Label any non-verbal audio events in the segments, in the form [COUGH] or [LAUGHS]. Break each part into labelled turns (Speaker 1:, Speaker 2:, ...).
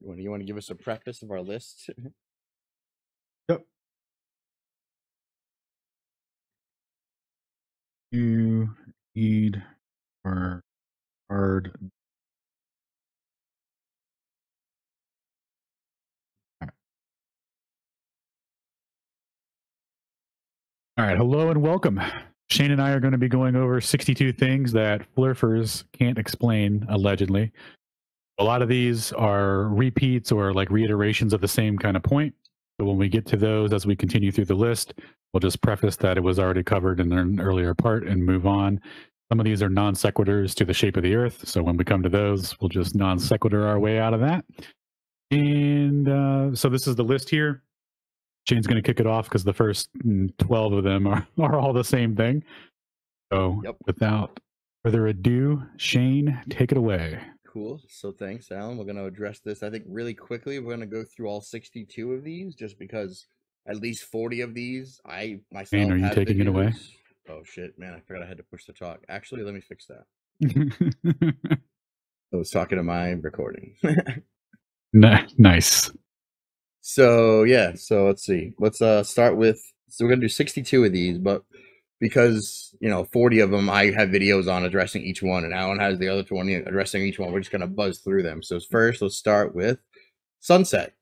Speaker 1: You want, you want to give us a preface of our list? [LAUGHS]
Speaker 2: Yep. You need our hard. All right, hello and welcome. Shane and I are going to be going over 62 things that flurfers can't explain, allegedly. A lot of these are repeats or like reiterations of the same kind of point. So when we get to those as we continue through the list, we'll just preface that it was already covered in an earlier part and move on. Some of these are non sequiturs to the shape of the earth. So when we come to those, we'll just non sequitur our way out of that. And uh, so this is the list here. Shane's going to kick it off because the first mm, 12 of them [LAUGHS] are, are all the same thing. So
Speaker 1: Yep.
Speaker 2: without further ado, Shane, take it away.
Speaker 1: Cool. So thanks, Alan. We're going to address this, I think, really quickly. We're going to go through all 62 of these just because at least 40 of these I myself
Speaker 2: are you taking it away?
Speaker 1: Oh, shit, man. I forgot I had to push the talk. Actually, let me fix that. [LAUGHS] I was talking to my recording.
Speaker 2: Nice.
Speaker 1: So yeah, so let's see. Let's uh start with so we're gonna do 62 of these, but because you know 40 of them I have videos on addressing each one, and Alan has the other 20 addressing each one. We're just gonna buzz through them. So first, let's start with sunset.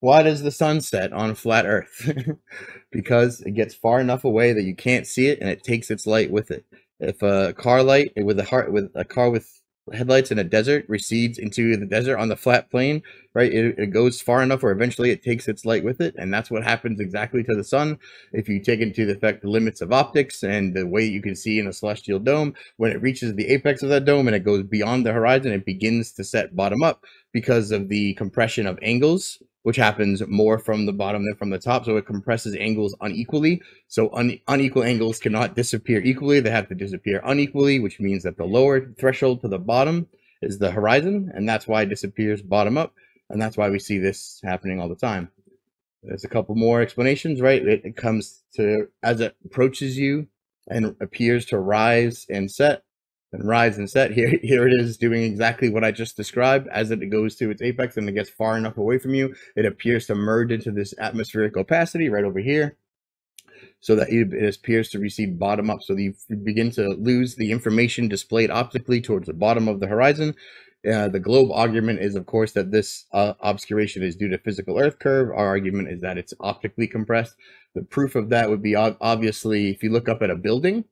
Speaker 1: Why does the sun set on flat Earth? [LAUGHS] because it gets far enough away that you can't see it, and it takes its light with it. If a car light with a heart with a car with headlights in a desert recedes into the desert on the flat plane, right? It, it goes far enough where eventually it takes its light with it, and that's what happens exactly to the sun. If you take into the effect the limits of optics and the way you can see in a celestial dome, when it reaches the apex of that dome and it goes beyond the horizon, it begins to set bottom up because of the compression of angles, which happens more from the bottom than from the top. So it compresses angles unequally. So un- unequal angles cannot disappear equally; they have to disappear unequally, which means that the lower threshold to the bottom is the horizon, and that's why it disappears bottom up and that's why we see this happening all the time. There's a couple more explanations, right? It, it comes to as it approaches you and appears to rise and set and rise and set. [LAUGHS] Here, here it is doing exactly what I just described. As it goes to its apex and it gets far enough away from you, it appears to merge into this atmospheric opacity right over here. So that it it appears to recede bottom up. So you begin to lose the information displayed optically towards the bottom of the horizon, uh, the globe argument is, of course, that this uh, obscuration is due to physical Earth curve. Our argument is that it's optically compressed. The proof of that would be ob- obviously if you look up at a building,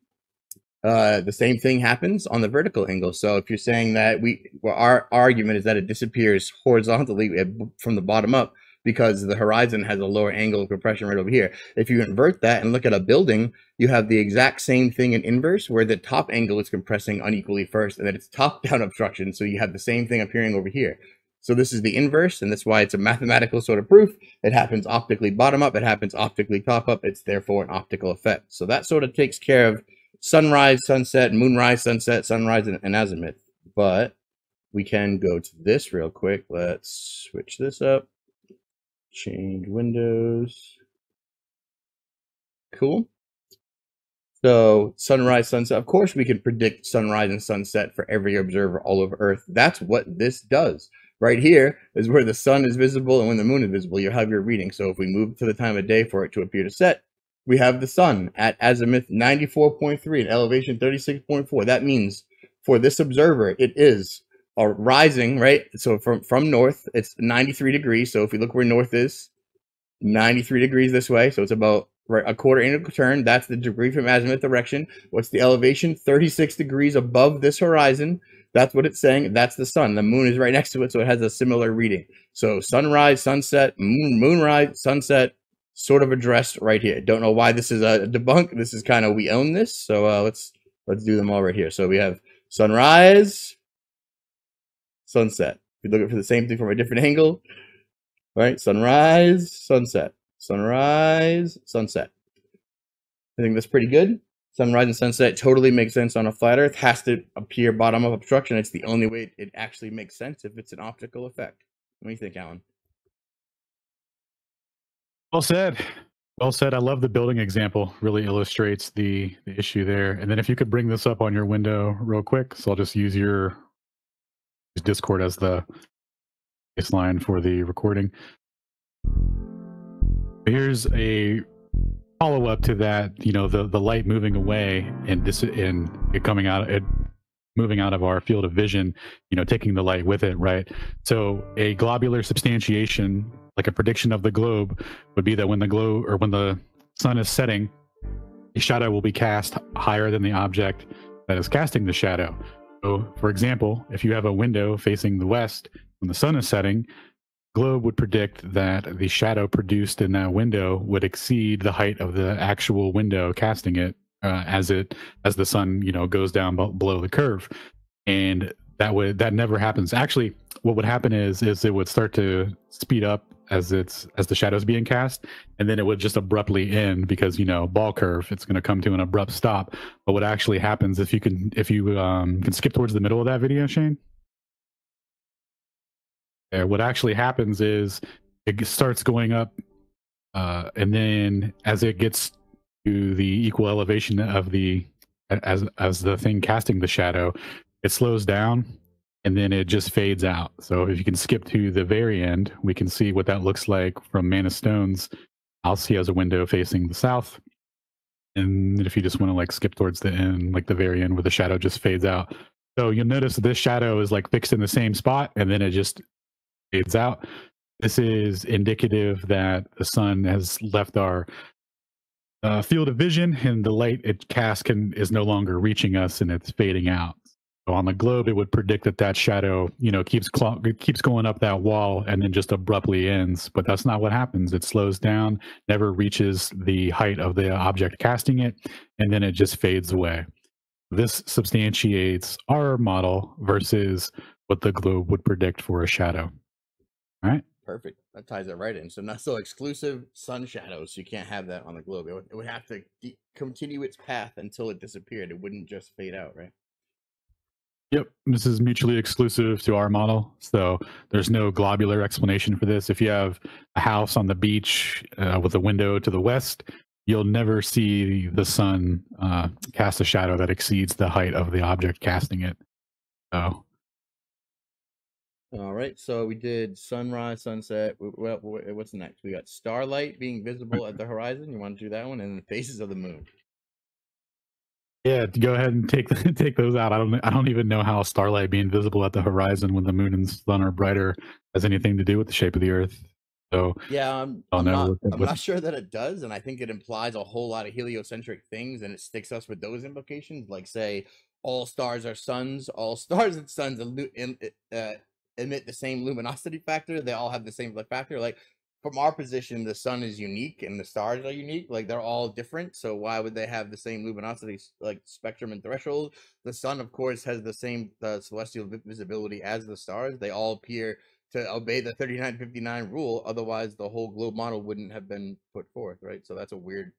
Speaker 1: uh, the same thing happens on the vertical angle. So if you're saying that we, well, our argument is that it disappears horizontally uh, from the bottom up because the horizon has a lower angle of compression right over here. If you invert that and look at a building, you have the exact same thing in inverse where the top angle is compressing unequally first and then it's top down [LAUGHS] obstruction. So you have the same thing appearing over here. So this is the inverse, and that's why it's a mathematical sort of proof. It happens optically bottom up, it happens optically top up. It's therefore an optical effect. So that sort of takes care of sunrise, sunset, moonrise, sunset, sunrise, and, and azimuth. But we can go to this real quick. Let's switch this up. Change windows. Cool. So sunrise, sunset. Of course, we can predict sunrise and sunset for every observer all over Earth. That's what this does. Right here is where the sun is visible and when the moon is visible, you have your reading. So if we move to the time of day for it to appear to set, we have the sun at azimuth 94.3 and elevation 36.4. That means for this observer, it is a rising, right? So from, from north, it's 93 degrees. So if we look where north is, 93 degrees this way. So it's about right, a quarter angle turn. That's the degree from azimuth direction. What's the elevation? 36 degrees above this horizon. That's what it's saying. That's the sun. The moon is right next to it, so it has a similar reading. So sunrise, sunset, moon, moonrise, sunset, sort of addressed right here. Don't know why this is a debunk. This is kind of we own this. So uh, let's let's do them all right here. So we have sunrise, sunset. You look at for the same thing from a different angle, right? Sunrise, sunset, sunrise, sunset. I think that's pretty good. Sunrise and sunset totally makes sense on a flat Earth. Has to appear bottom of obstruction. It's the only way it actually makes sense if it's an optical effect. What do you think, Alan?
Speaker 2: Well said. Well said. I love the building example. Really illustrates the, the issue there. And then if you could bring this up on your window real quick, so I'll just use your Discord as the baseline for the recording. Here's a follow up to that. You know, the the light moving away and this and it coming out it moving out of our field of vision. You know, taking the light with it, right? So a globular substantiation, like a prediction of the globe, would be that when the globe or when the sun is setting, a shadow will be cast higher than the object that is casting the shadow. So, for example, if you have a window facing the west when the sun is setting, globe would predict that the shadow produced in that window would exceed the height of the actual window casting it uh, as it as the sun you know goes down below the curve and that would that never happens actually what would happen is is it would start to speed up as it's as the shadows being cast and then it would just abruptly end because you know ball curve it's going to come to an abrupt stop. But what actually happens if you can if you um, can skip towards the middle of that video shane? Yeah, what actually happens is it starts going up uh, and then as it gets to the equal elevation of the as as the thing casting the shadow it slows down and then it just fades out. So if you can skip to the very end, we can see what that looks like from Man of Stones. I'll see as a window facing the south. And if you just want to like skip towards the end, like the very end where the shadow just fades out. So you'll notice this shadow is like fixed in the same spot and then it just fades out. This is indicative that the sun has left our uh, field of vision and the light it casts can is no longer reaching us and it's fading out. On the globe, it would predict that that shadow, you know, keeps cl- keeps going up that wall and then just abruptly ends. But that's not what happens. It slows down, never reaches the height of the object casting it, and then it just fades away. This substantiates our model versus what the globe would predict for a shadow. All right.
Speaker 1: Perfect. That ties it right in. So not so exclusive sun shadows. You can't have that on the globe. It would, it would have to de- continue its path until it disappeared. It wouldn't just fade out, right?
Speaker 2: Yep, this is mutually exclusive to our model. So there's no globular explanation for this. If you have a house on the beach uh, with a window to the west, you'll never see the sun uh, cast a shadow that exceeds the height of the object casting it. So.
Speaker 1: All right, so we did sunrise, sunset. Well, what's next? We got starlight being visible at the horizon. You want to do that one, and the faces of the moon.
Speaker 2: Yeah, go ahead and take [LAUGHS] take those out. I don't I don't even know how starlight being visible at the horizon when the moon and sun are brighter has anything to do with the shape of the Earth. So
Speaker 1: yeah, I'm, I'm not, I'm not sure that it does, and I think it implies a whole lot of heliocentric things, and it sticks us with those implications. Like say, all stars are suns, all [LAUGHS] stars and suns uh, emit the same luminosity factor. They all have the same factor. Like from our position, the sun is unique and the stars are unique. Like they're all different. So why would they have the same luminosity like spectrum and threshold? The sun, of course, has the same uh, celestial visibility as the stars. They all appear to obey the 3959 rule. Otherwise, the whole globe model wouldn't have been put forth, right? So that's a weird.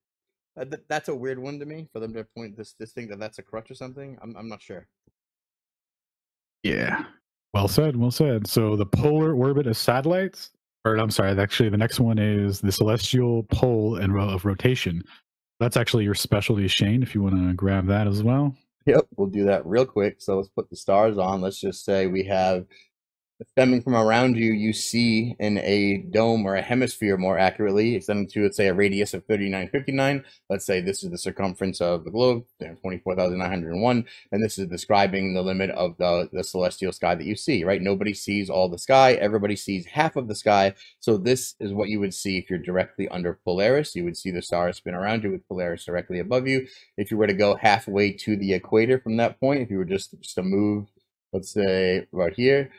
Speaker 1: That, that's a weird one to me for them to point this this thing that that's a crutch or something. I'm I'm not sure.
Speaker 2: Yeah. Well said. Well said. So the polar orbit of satellites or I'm sorry, actually the next one is the celestial pole and row of rotation. That's actually your specialty, Shane, if you want to grab that as well.
Speaker 1: Yep, we'll do that real quick. So let's put the stars on. Let's just say we have stemming from around you, you see in a dome or a hemisphere more accurately, extending to, let's say, a radius of 3959. Let's say this is the circumference of the globe, 24,901, and this is describing the limit of the, the celestial sky that you see, right? Nobody sees all the sky, everybody sees half of the sky. So this is what you would see if you're directly under Polaris. You would see the stars spin around you with Polaris directly above you. If you were to go halfway to the equator from that point, if you were just, just to move, let's say right here,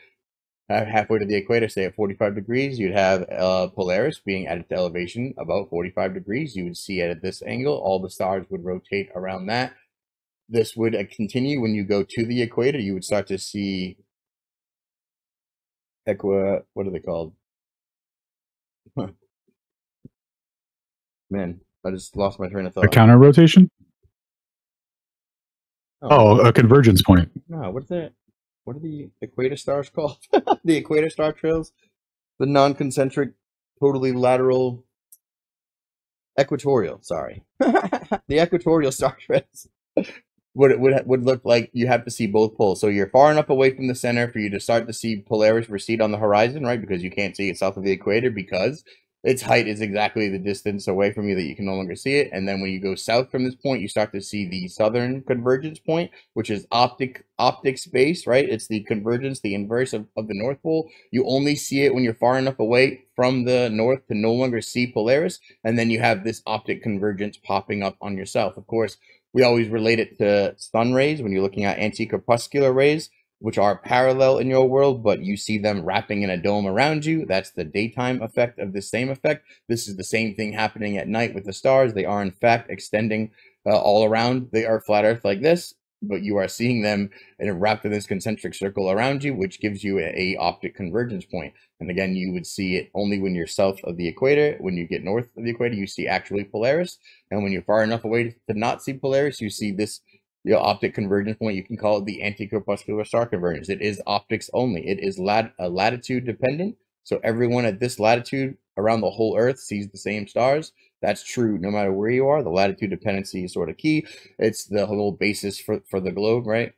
Speaker 1: halfway to the equator, say at 45 degrees, you'd have uh, Polaris being at its elevation about 45 degrees. You would see it at this angle. All the stars would rotate around that. This would uh, continue when you go to the equator. You would start to see equa. What are they called? [LAUGHS] Man, I just lost my train of thought.
Speaker 2: A counter rotation. Oh, oh a convergence point.
Speaker 1: No, what's that? What are the equator stars [LAUGHS] called? the equator star trails, the non-concentric, totally lateral, equatorial. Sorry, [LAUGHS] the equatorial star [LAUGHS] trails. what it would would look like you have to see both poles. So you're far enough away from the center for you to start to see Polaris recede on the horizon, right? Because you can't see it south of the equator because its height is exactly the distance away from you that you can no longer see it. And then when you go south from this point, you start to see the southern convergence point, which is optic optic space, right? It's the convergence, the inverse of, of the North Pole. You only see it when you're far enough away from the north to no longer see Polaris. And then you have this optic convergence popping up on yourself. Of course, we always relate it to sun rays when you're looking at anticrepuscular rays which are parallel in your world, but you see them wrapping in a dome around you. That's the daytime effect of the same effect. This is the same thing happening at night with the stars. They are, in fact, extending uh, all around the Earth, flat Earth like this, but you are seeing them wrapped in this concentric circle around you, which gives you a, a optic convergence point. And again, you would see it only when you're south of the equator. When you get north of the equator, you see actually Polaris. And when you're far enough away to not see Polaris, you see this the optic convergence point, you can call it the anticrepuscular star convergence. It is optics only. It is lat- latitude dependent. So everyone at this latitude around the whole Earth sees the same stars. That's true no matter where you are. The latitude dependency is sort of key. It's the whole basis for, for the globe, right?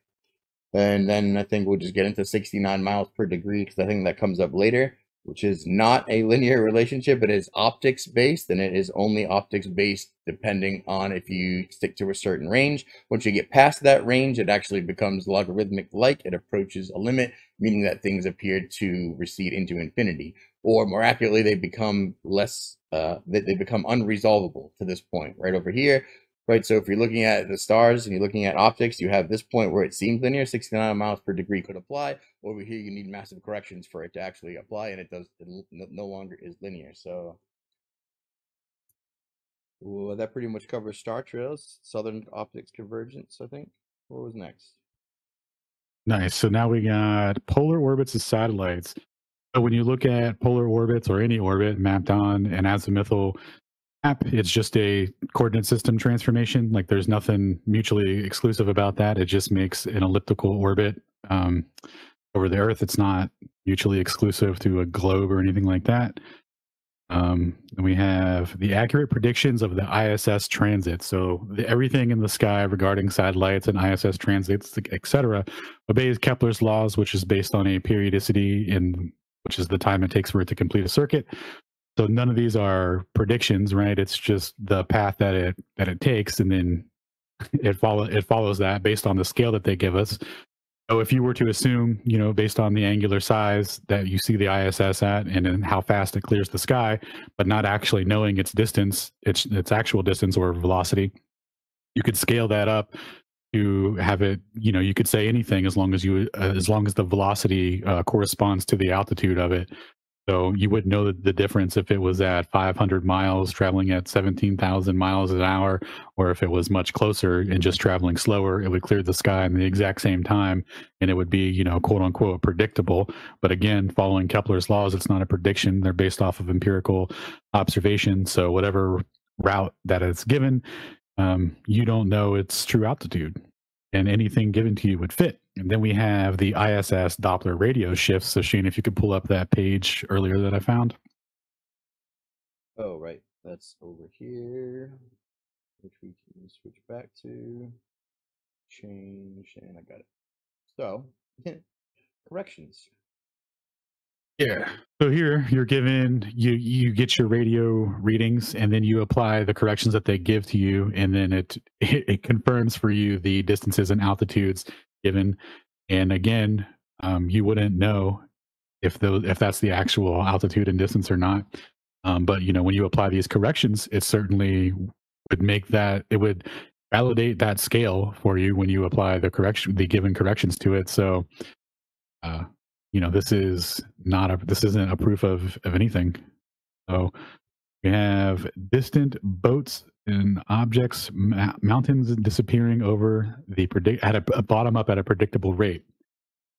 Speaker 1: And then I think we'll just get into 69 miles per degree because I think that comes up later which is not a linear relationship. It is optics based, and it is only optics based depending on if you stick to a certain range. Once you get past that range, it actually becomes logarithmic like. It approaches a limit, meaning that things appear to recede into infinity. Or more accurately, they become less, uh, they, they become unresolvable to this point. Right over here, right? So if you're looking at the stars and you're looking at optics, you have this point where it seems linear, 69 miles per degree could apply. Over here, you need massive corrections for it to actually apply, and it does it no longer is linear. So well, that pretty much covers star trails, southern optics convergence, I think. What was next?
Speaker 2: Nice. So now we got polar orbits of satellites. So when you look at polar orbits or any orbit mapped on an azimuthal map. It's just a coordinate system transformation. Like there's nothing mutually exclusive about that. It just makes an elliptical orbit um, over the Earth. It's not mutually exclusive to a globe or anything like that. Um, and we have the accurate predictions of the ISS transit. So the, everything in the sky regarding satellites and ISS transits, etc., obeys Kepler's laws, which is based on a periodicity in which is the time it takes for it to complete a circuit. So none of these are predictions, right? It's just the path that it that it takes, and then it follow it follows that based on the scale that they give us. So if you were to assume, you know, based on the angular size that you see the ISS at and then how fast it clears the sky, but not actually knowing its distance, its its actual distance or velocity, you could scale that up to have it. You know, you could say anything as long as you uh, as long as the velocity uh, corresponds to the altitude of it. So you wouldn't know the difference if it was at 500 miles traveling at 17,000 miles an hour, or if it was much closer and just traveling slower, it would clear the sky in the exact same time and it would be, you know, quote unquote predictable. But again, following Kepler's laws, it's not a prediction. They're based off of empirical observation. So whatever route that it's given, um, you don't know its true altitude and anything given to you would fit. And then we have the ISS Doppler radio shifts. So Shane, if you could pull up that page earlier that I found.
Speaker 1: Oh, right. That's over here, which we can switch back to. Change, and I got it. So, [LAUGHS] corrections.
Speaker 2: Yeah. So here you're given you you get your radio readings and then you apply the corrections that they give to you and then it it, [LAUGHS] it confirms for you the distances and altitudes given. And again, um, you wouldn't know if the if that's the actual altitude and distance or not. Um, but you know, when you apply these corrections, it certainly would make that it would validate that scale for you when you apply the correction the given corrections to it. So uh, you know, this is not a this isn't a proof of of anything. So we have distant boats and objects, ma- mountains disappearing over the predict at a, a bottom up at a predictable rate.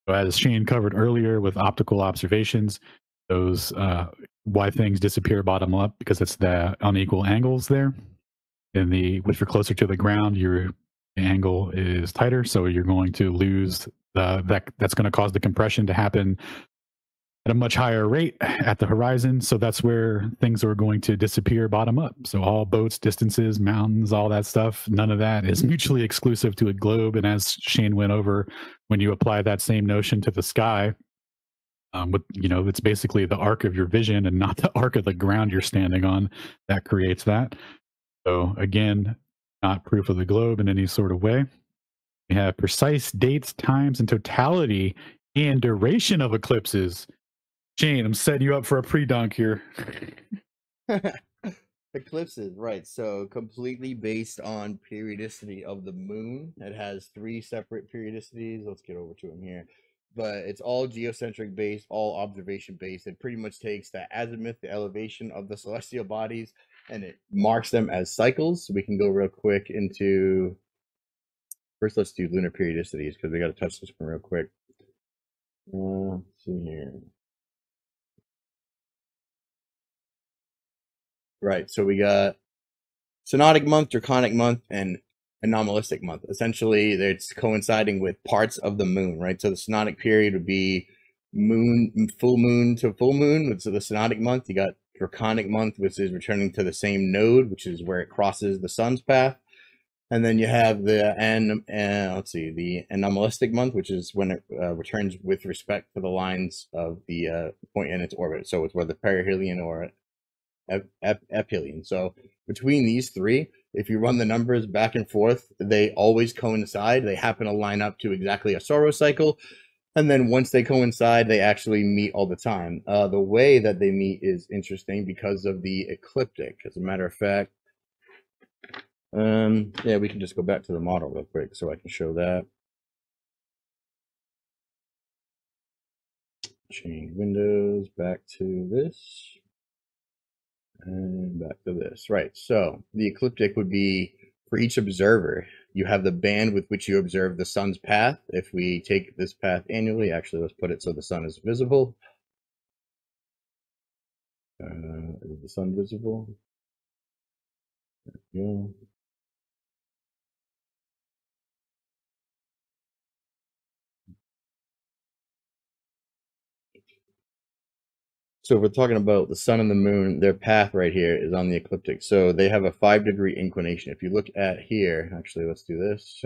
Speaker 2: So as Shane covered earlier with optical observations, those uh, why things disappear bottom up because it's the unequal angles there. In the which you're closer to the ground, your angle is tighter, so you're going to lose the that that's going to cause the compression to happen at a much higher rate at the horizon. So that's where things are going to disappear bottom up. So all boats, distances, mountains, all that stuff, none of that is mutually exclusive to a globe. And as Shane went over, when you apply that same notion to the sky, um, with you know, it's basically the arc of your vision and not [LAUGHS] the arc of the ground you're standing on that creates that. So again, not proof of the globe in any sort of way. We have precise dates, times, and totality and duration of eclipses. Shane, I'm setting you up for a pre-dunk here. [LAUGHS]
Speaker 1: Eclipses, right. So completely based on periodicity of the moon. It has three separate periodicities. Let's get over to them here. But it's all geocentric based, all observation based. It pretty much takes the azimuth, the elevation of the [LAUGHS] celestial bodies, and it marks them as cycles. So we can go real quick into first. Let's do lunar periodicities because we got to touch this one real quick. Uh, let's see here. Right. So we got synodic month, draconic month, and anomalistic month. Essentially, it's coinciding with parts of the moon, right? So the synodic period would be moon, full moon to full moon. So the synodic month, you got draconic month, which is returning to the same node, which is where it crosses the sun's path. And then you have the and uh, let's see the anomalistic month, which is when it uh, returns with respect to the lines of the uh, point in its orbit. So it's whether perihelion or ep- So between these three, if you run the numbers back and forth, they always coincide. They happen to line up to exactly a Saros cycle. And then once they coincide, they actually meet all the time. Uh, the way that they meet is interesting because of the ecliptic. As a matter of fact, um, yeah, we can just go back to the model real quick so I can show that. Change windows back to this. And back to this. Right. So the ecliptic would be for each observer. You have the band with which you observe the sun's path. If we take this path annually, actually, let's put it so the sun is visible. Uh, is the sun visible? There we go. So if we're talking about the sun and the moon, their path right here is on the ecliptic. So they have a five degree inclination. If you look at here, actually, let's do this.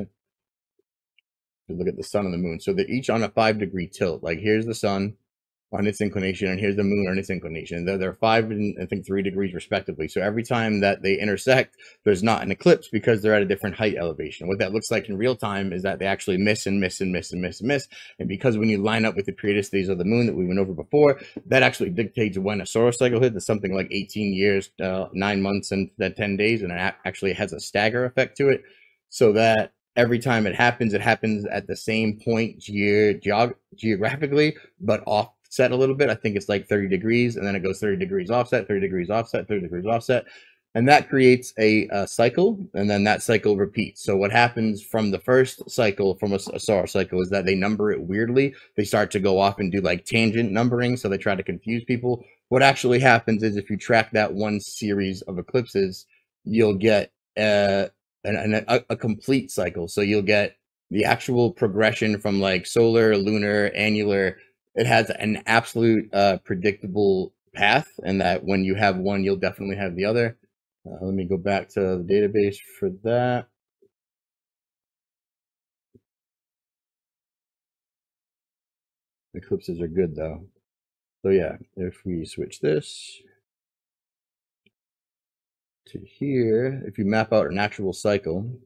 Speaker 1: Look at the sun and the moon. So they're each on a five degree tilt. Like here's the sun, on its inclination, and here's the moon on its inclination. They're, they're five and I think three degrees respectively. So every time that they intersect, there's not an eclipse because they're at a different height elevation. What that looks like in real time is that they actually miss and miss and miss and miss and miss. And because when you line up with the periodicities of the moon that we went over before, that actually dictates when a solar cycle hits. It's something like 18 years, uh, nine months, and then 10 days, and it actually has a stagger effect to it. So that every time it happens, it happens at the same point ge- geog- geographically, but off set a little bit. I think it's like 30 degrees, and then it goes 30 degrees offset, 30 degrees offset, 30 degrees offset. And that creates a, a cycle, and then that cycle repeats. So what happens from the first cycle, from a, a Saros cycle, is that they number it weirdly. They start to go off and do like tangent numbering, so they try to confuse people. What actually happens is if you track that one series of eclipses, you'll get uh, an, an, a, a complete cycle. So you'll get the actual progression from like solar, lunar, annular, it has an absolute uh, predictable path, and that when you have one, you'll definitely have the other. Uh, let me go back to the database for that. Eclipses are good though. So yeah, if we switch this to here, if you map out an actual cycle,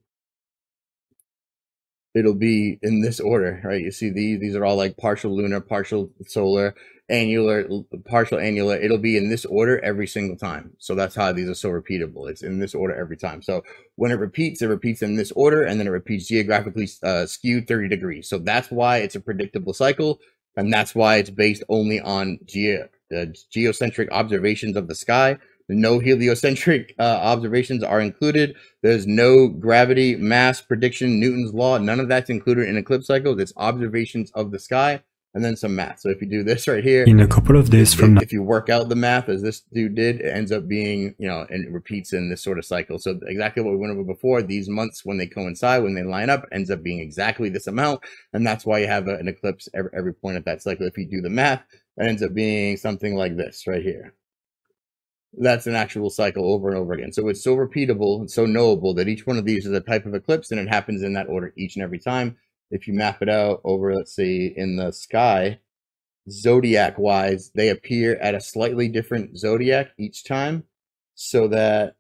Speaker 1: it'll be in this order, right? You see these these are all like partial lunar, partial solar, annular, partial annular. It'll be in this order every single time. So that's how these are so repeatable. It's in this order every time. So when it repeats, it repeats in this order, and then it repeats geographically uh, skewed 30 degrees. So that's why it's a predictable cycle, and that's why it's based only on geo uh, geocentric observations of the sky no heliocentric [LAUGHS] uh, observations are included. There's no gravity, mass prediction, Newton's law. None of that's included in eclipse cycles. It's observations of the sky and then some math. So if you do this right here,
Speaker 3: in a couple of days
Speaker 1: if,
Speaker 3: from now,
Speaker 1: if you work out the math as this dude did, it ends up being, you know, and it repeats in this sort of cycle. So exactly what we went over before, these months when they coincide, when they line up, ends up being exactly this amount. And that's why you have a, an eclipse every, every point of that cycle. If you do the math, that ends up being something like this right here. That's an actual cycle over and over again. So it's so repeatable and so knowable that each one of these is a type of eclipse and it happens in that order each and every time. If you map it out over, let's see, in the sky, zodiac wise, they appear at a slightly different zodiac each time so that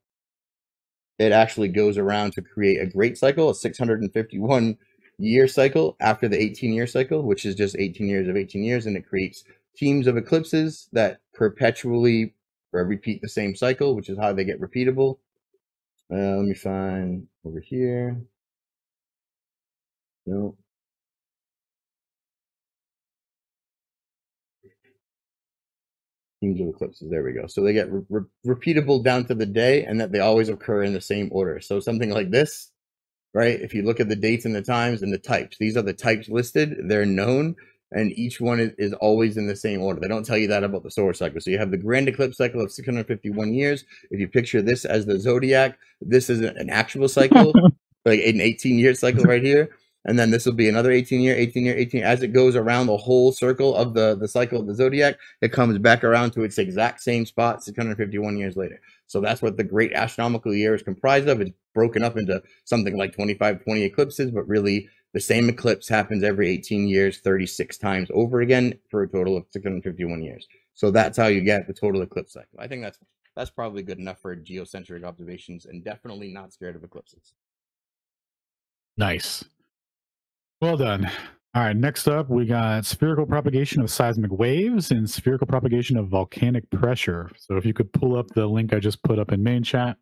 Speaker 1: it actually goes around to create a great cycle, a 651 year cycle after the 18 year cycle, which is just 18 years of 18 years, and it creates teams of eclipses that perpetually repeat the same cycle, which is how they get repeatable. Uh, let me find over here. No. Teams of eclipses. There we go. So they get re- re- repeatable down to the day, and that they always occur in the same order. So something like this, right? If you look at the dates and the times and the types, these are the types listed. They're known and each one is, is always in the same order. They don't tell you that about the solar cycle. So you have the grand eclipse cycle of 651 years. If you picture this as the zodiac, this is an actual cycle, [LAUGHS] like an 18 year cycle right here. And then this will be another 18 year, 18 year, 18 year. As it goes around the whole circle of the, the cycle of the zodiac, it comes back around to its exact same spot 651 years later. So that's what the great astronomical year is comprised of. It's broken up into something like 25, 20 eclipses, but really the same eclipse happens every 18 years, 36 times over again for a total of 651 years. So that's how you get the total eclipse cycle. I think that's that's probably good enough for geocentric observations and definitely not scared of eclipses.
Speaker 2: Nice. Well done. All right, next up, we got spherical propagation of seismic waves and spherical propagation of volcanic pressure. So if you could pull up the link I just put up in main chat.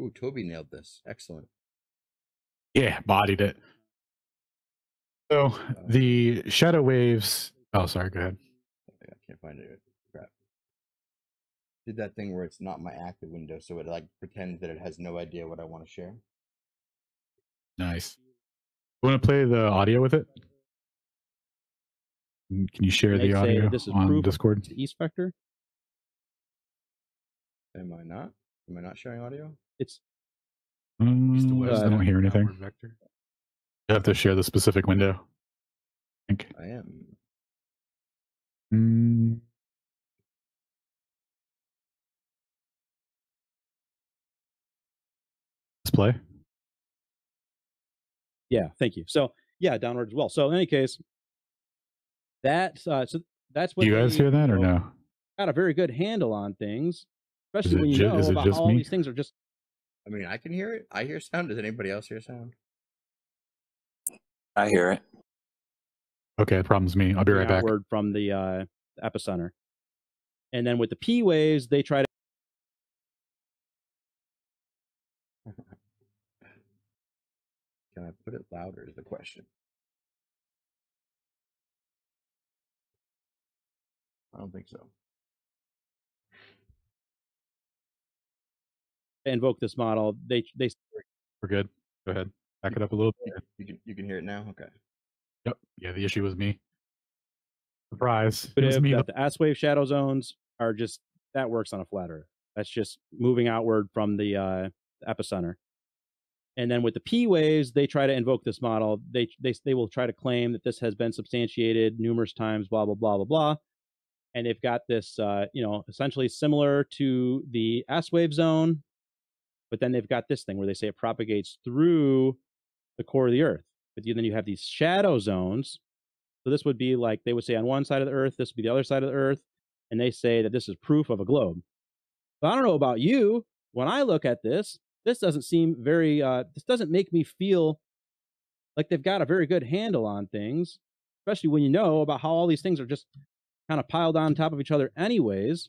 Speaker 1: Ooh, Toby nailed this. Excellent.
Speaker 2: Yeah, bodied it. So
Speaker 1: Uh,
Speaker 2: the shadow waves. Oh, sorry. Go ahead.
Speaker 1: I can't find it. Crap. Did that thing where it's not my active window, so it like pretends that it has no idea what I want to share.
Speaker 2: Nice. You want to play the audio with it? Can you share
Speaker 3: They
Speaker 2: the audio
Speaker 3: this is
Speaker 2: on
Speaker 3: proof
Speaker 2: Discord?
Speaker 3: to East Vector.
Speaker 1: Am I not? Am I not sharing audio?
Speaker 3: It's to west
Speaker 2: I don't hear anything.
Speaker 4: Downward vector.
Speaker 2: You have to share the specific window. I think.
Speaker 1: I am.
Speaker 2: Mm, let's play.
Speaker 3: yeah, thank you. So yeah, downward as well. So in any case, that's uh, so that's what
Speaker 2: Do you guys hear that or
Speaker 3: know,
Speaker 2: no?
Speaker 3: Got a very good handle on things, especially when you
Speaker 2: ju-
Speaker 3: know about
Speaker 2: just
Speaker 3: how all
Speaker 2: me?
Speaker 3: these things are just
Speaker 1: I mean, I can hear it. I hear sound. Does anybody else hear sound?
Speaker 5: I hear it.
Speaker 2: Okay, the problem's me. I'll be right back.
Speaker 3: outward from the uh, epicenter. And then with the P waves, they try to [LAUGHS]
Speaker 1: Can I put it louder? Is the question. I don't think so.
Speaker 3: Invoke this model. They they
Speaker 2: We're good. Go ahead. Back it up a little bit.
Speaker 1: You can you can hear it now. Okay.
Speaker 2: Yep. Yeah, the issue was me. Surprise. It was me.
Speaker 3: that the S wave shadow zones are just that works on a flat Earth. That's just moving outward from the uh, epicenter. And then with the P waves, they try to invoke this model. They they they will try to claim that this has been substantiated numerous times. Blah blah blah blah blah. And they've got this, uh, you know, essentially similar to the S wave zone, but then they've got this thing where they say it propagates through the core of the Earth. But then you have these shadow zones so this would be like they would say on one side of the Earth, this would be the other side of the Earth, and they say that this is proof of a globe. But I don't know about you. When I look at this, this doesn't seem very. Uh, this doesn't make me feel like they've got a very good handle on things, especially when you know about how all these things are just kind of piled on top of each other, anyways.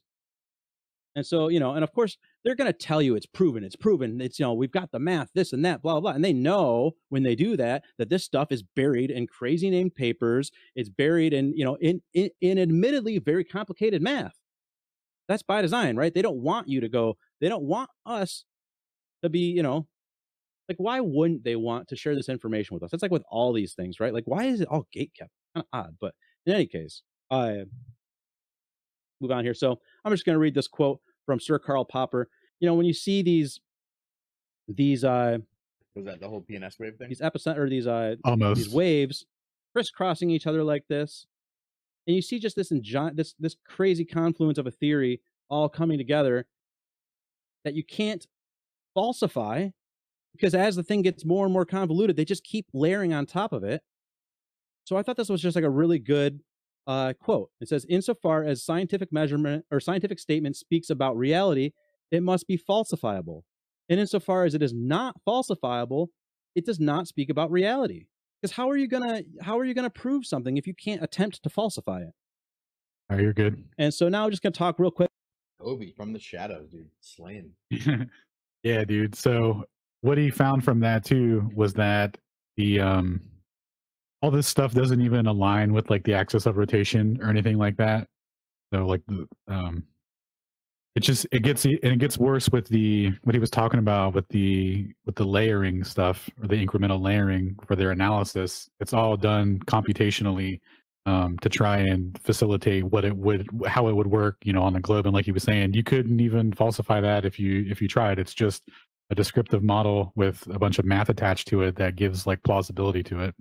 Speaker 3: And so, you know, and of course, they're going to tell you it's proven, it's proven, it's, you know, we've got the math, this and that, blah, blah. And they know when they do that, that this stuff is buried in crazy named papers. It's buried in, you know, in, in, in admittedly very complicated math. That's by design, right? They don't want you to go, they don't want us to be, you know, like, why wouldn't they want to share this information with us? That's like with all these things, right? Like, why is it all gate kept? Kind of odd. But in any case, I move on here. So I'm just going to read this quote from Sir Karl Popper. You know, when you see these these uh
Speaker 1: Was that the whole PNS wave thing?
Speaker 3: these epicenter these uh
Speaker 2: Almost.
Speaker 3: these waves crisscrossing each other like this and you see just this engi- this this crazy confluence of a theory all coming together that you can't falsify because as the thing gets more and more convoluted they just keep layering on top of it so i thought this was just like a really good uh, quote it says insofar as scientific measurement or scientific statement speaks about reality it must be falsifiable and insofar as it is not falsifiable it does not speak about reality because how are you gonna how are you gonna prove something if you can't attempt to falsify it
Speaker 2: Oh, you're good.
Speaker 3: and so now i'm just gonna talk real quick
Speaker 1: Obi from the shadows, dude, slaying. [LAUGHS]
Speaker 2: yeah, dude. So what he found from that too was that the um all this stuff doesn't even align with like the axis of rotation or anything like that. So like the um it just it gets and it gets worse with the what he was talking about with the with the layering stuff or the incremental layering for their analysis. It's all done computationally um, to try and facilitate what it would how it would work you know on the globe and like he was saying you couldn't even falsify that if you if you tried it's just a descriptive model with a bunch of math attached to it that gives like plausibility to it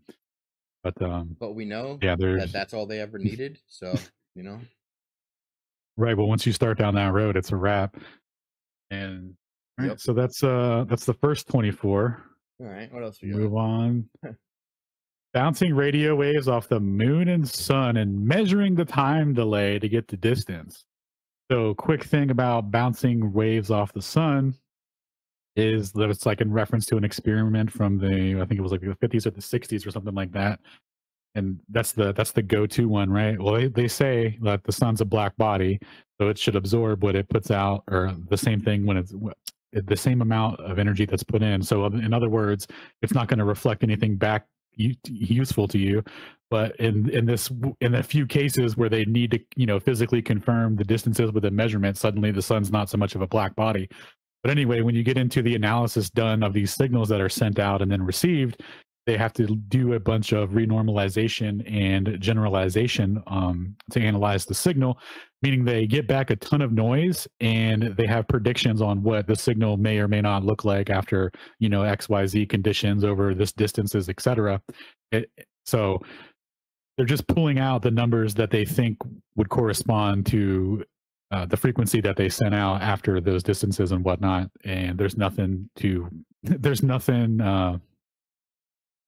Speaker 2: but um
Speaker 1: But we know
Speaker 2: yeah there's
Speaker 1: that that's all they ever needed. So you know,
Speaker 2: right but once you start down that road it's a wrap and all right
Speaker 1: Yep.
Speaker 2: so that's uh that's the first 24
Speaker 1: all right. What else we got?
Speaker 2: move on [LAUGHS] bouncing radio waves off the moon and sun and measuring the time delay to get the distance so quick thing about bouncing waves off the sun is that it's like in reference to an experiment from the i think it was like the 50s or the 60s or something like that. And that's the that's the go-to one right? Well they, they say that the sun's a black body so it should absorb what it puts out or the same thing when it's the same amount of energy that's put in. So in other words it's not going to reflect anything back useful to you. But in in this in a few cases where they need to you know physically confirm the distances with a measurement suddenly the sun's not so much of a black body but anyway when you get into the analysis done of these signals that are sent out and then received they have to do a bunch of renormalization and generalization um, to analyze the signal meaning they get back a ton of noise and they have predictions on what the signal may or may not look like after you know xyz conditions over this distances etc so they're just pulling out the numbers that they think would correspond to uh, the frequency that they sent out after those distances and whatnot and there's nothing to [LAUGHS] there's nothing uh,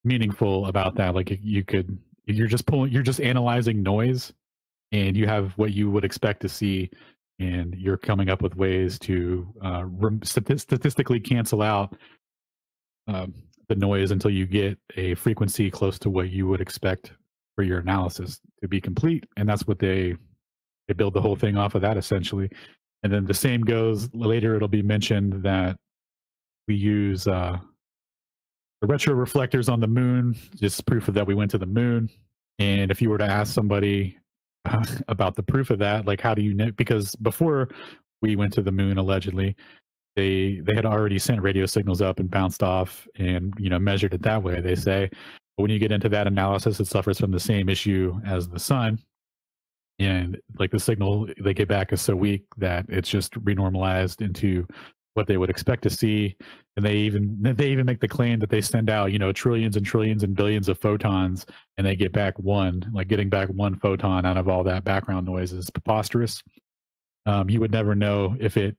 Speaker 2: meaningful about that. Like you could you're just pulling you're just analyzing noise and you have what you would expect to see and you're coming up with ways to uh, statistically cancel out um, the noise until you get a frequency close to what you would expect for your analysis to be complete and that's what they they build the whole thing off of that essentially. And then the same goes later it'll be mentioned that we use uh, the retro reflectors on the moon just proof of that we went to the moon. And if you were to ask somebody uh, [LAUGHS] about the proof of that like how do you know? Because before we went to the moon allegedly they they had already sent radio signals up and bounced off and you know measured it that way they say. But when you get into that analysis it suffers from the same issue as the sun and like the signal they get back is so weak that it's just renormalized into what they would expect to see and they even they even make the claim that they send out you know trillions and trillions and billions of photons and they get back one like getting back one photon out of all that background noise is preposterous. Um, you would never know if it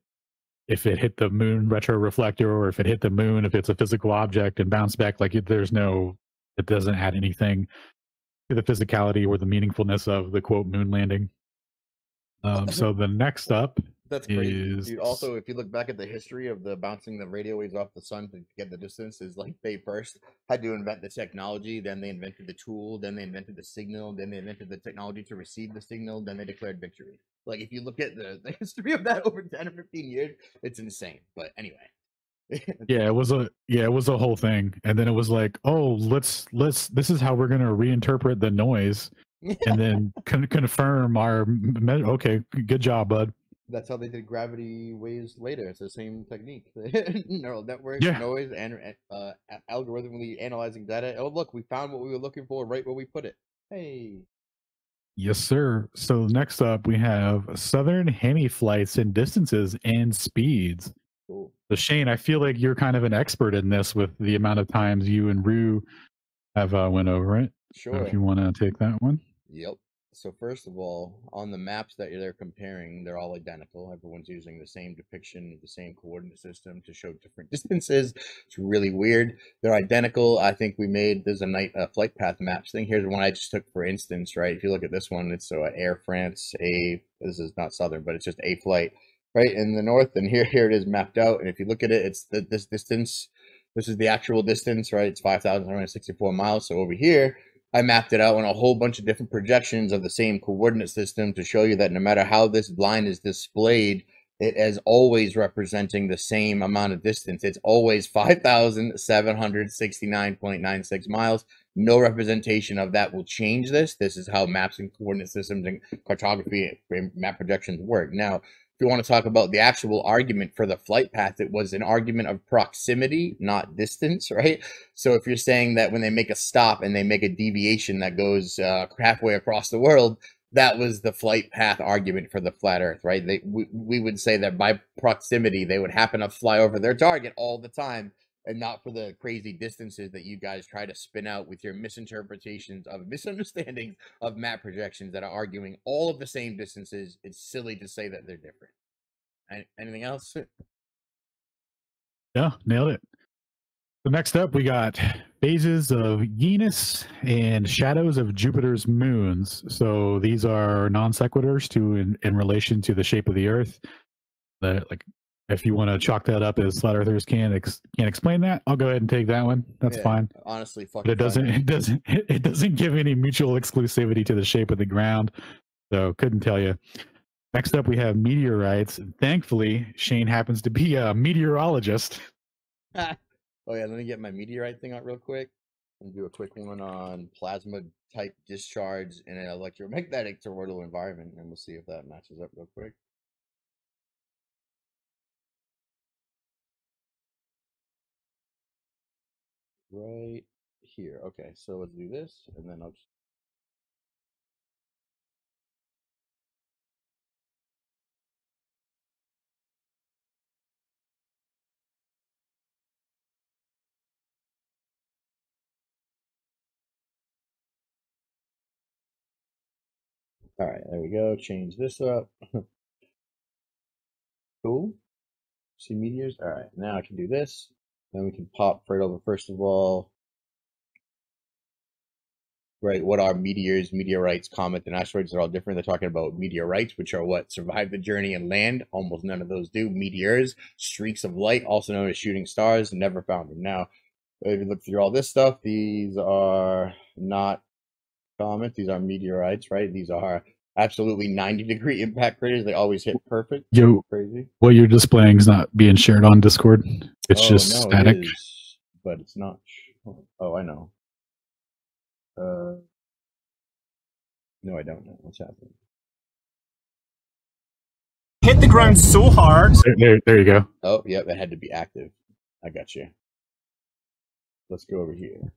Speaker 2: if it hit the moon retro reflector or if it hit the moon if it's a physical object and bounced back like it, there's no it doesn't add anything the physicality or the meaningfulness of the quote moon landing um, so the next up
Speaker 1: That's crazy.
Speaker 2: is-
Speaker 1: Dude, also, if you look back at the history of the bouncing the radio waves off the sun to get the distance, is like they first had to invent the technology, then they invented the tool, then they invented the signal, then they invented the technology to receive the signal, then they declared victory. Like if you look at the, [LAUGHS] the history of that over ten or fifteen years, it's insane. But anyway. [LAUGHS]
Speaker 2: yeah it was a yeah it was a whole thing and then it was like oh let's let's this is how we're going to reinterpret the noise and then [LAUGHS] con- confirm our me- okay good job bud
Speaker 1: That's how they did gravity waves later. It's the same technique. [LAUGHS] Neural networks,
Speaker 2: Yeah.
Speaker 1: noise, and uh, algorithmically analyzing data. Oh, look, we found what we were looking for right where we put it. Hey.
Speaker 2: yes sir so next up we have southern hemi flights and distances and speeds
Speaker 1: Cool.
Speaker 2: So Shane, I feel like you're kind of an expert in this with the amount of times you and Rue have uh, went over it. So If you want to take that one.
Speaker 1: Yep. So first of all, on the maps that they're comparing, they're all identical. Everyone's using the same depiction of the same coordinate system to show different [LAUGHS] distances. It's really weird. They're identical. I think we made there's a night uh, flight path maps thing. Here's one I just took for instance, right? If you look at this one, it's so Air France A. This is not Southern, but it's just a flight, right in the north. And here here it is mapped out. And if you look at it, it's the, this distance. This is the actual distance, right? It's five thousand one hundred sixty-four miles. So over here. I mapped it out on a whole bunch of different projections of the same coordinate system to show you that no matter how this line is displayed, it is always representing the same amount of distance. It's always 5,769.96 miles. No representation of that will change this. This is how maps and coordinate systems and cartography and map projections work. Now, you want to talk about the actual argument for the flight path, it was an argument of proximity, not distance, right? So if you're saying that when they make a stop and they make a deviation that goes uh, halfway across the world, that was the flight path argument for the flat Earth, right? They we, we would say that by proximity they would happen to fly over their target all the time, and not for the crazy distances that you guys try to spin out with your misinterpretations of misunderstandings of map projections that are arguing all of the same distances. It's silly to say that they're different. Anything else?
Speaker 2: Yeah, nailed it. So next up, we got phases of Venus and shadows of Jupiter's moons. So these are non sequiturs to in, in relation to the shape of the Earth. That like, if you want to chalk that up as flat earthers can't ex- can't explain that, I'll go ahead and take that one. That's
Speaker 1: Yeah,
Speaker 2: fine.
Speaker 1: Honestly, fuck
Speaker 2: But it doesn't it doesn't [LAUGHS] it doesn't give any mutual exclusivity to the shape of the ground. So couldn't tell you. Next up, we have meteorites. Thankfully, Shane happens to be a meteorologist. [LAUGHS] [LAUGHS]
Speaker 1: Oh yeah, let me get my meteorite thing out real quick and do a quick one on plasma type discharge in an electromagnetic toroidal environment, and we'll see if that matches up real quick. Right here. Okay, so let's do this, and then I'll just All right, there we go. Change this up. [LAUGHS] cool. See meteors. All right, now I can do this. Then we can pop right over. First of all, right? What are meteors, meteorites, comets, and asteroids? They're all different. They're talking about meteorites, which are what survive the journey and land. Almost none of those do. Meteors, streaks of light, also known as shooting stars, never found them. Now, if you look through all this stuff, these are not comets. These are meteorites, right? These are absolutely 90 degree impact craters. They always hit perfect.
Speaker 2: Yo,
Speaker 1: Crazy.
Speaker 2: what you're displaying is not being shared on Discord. It's
Speaker 1: Oh,
Speaker 2: just
Speaker 1: no,
Speaker 2: static.
Speaker 1: It is, but it's not. Oh, I know. Uh, no, I don't know what's happening.
Speaker 4: hit the ground so hard.
Speaker 2: There, there, there you go.
Speaker 1: Oh, yep, it had to be active. I got you. Let's go over here.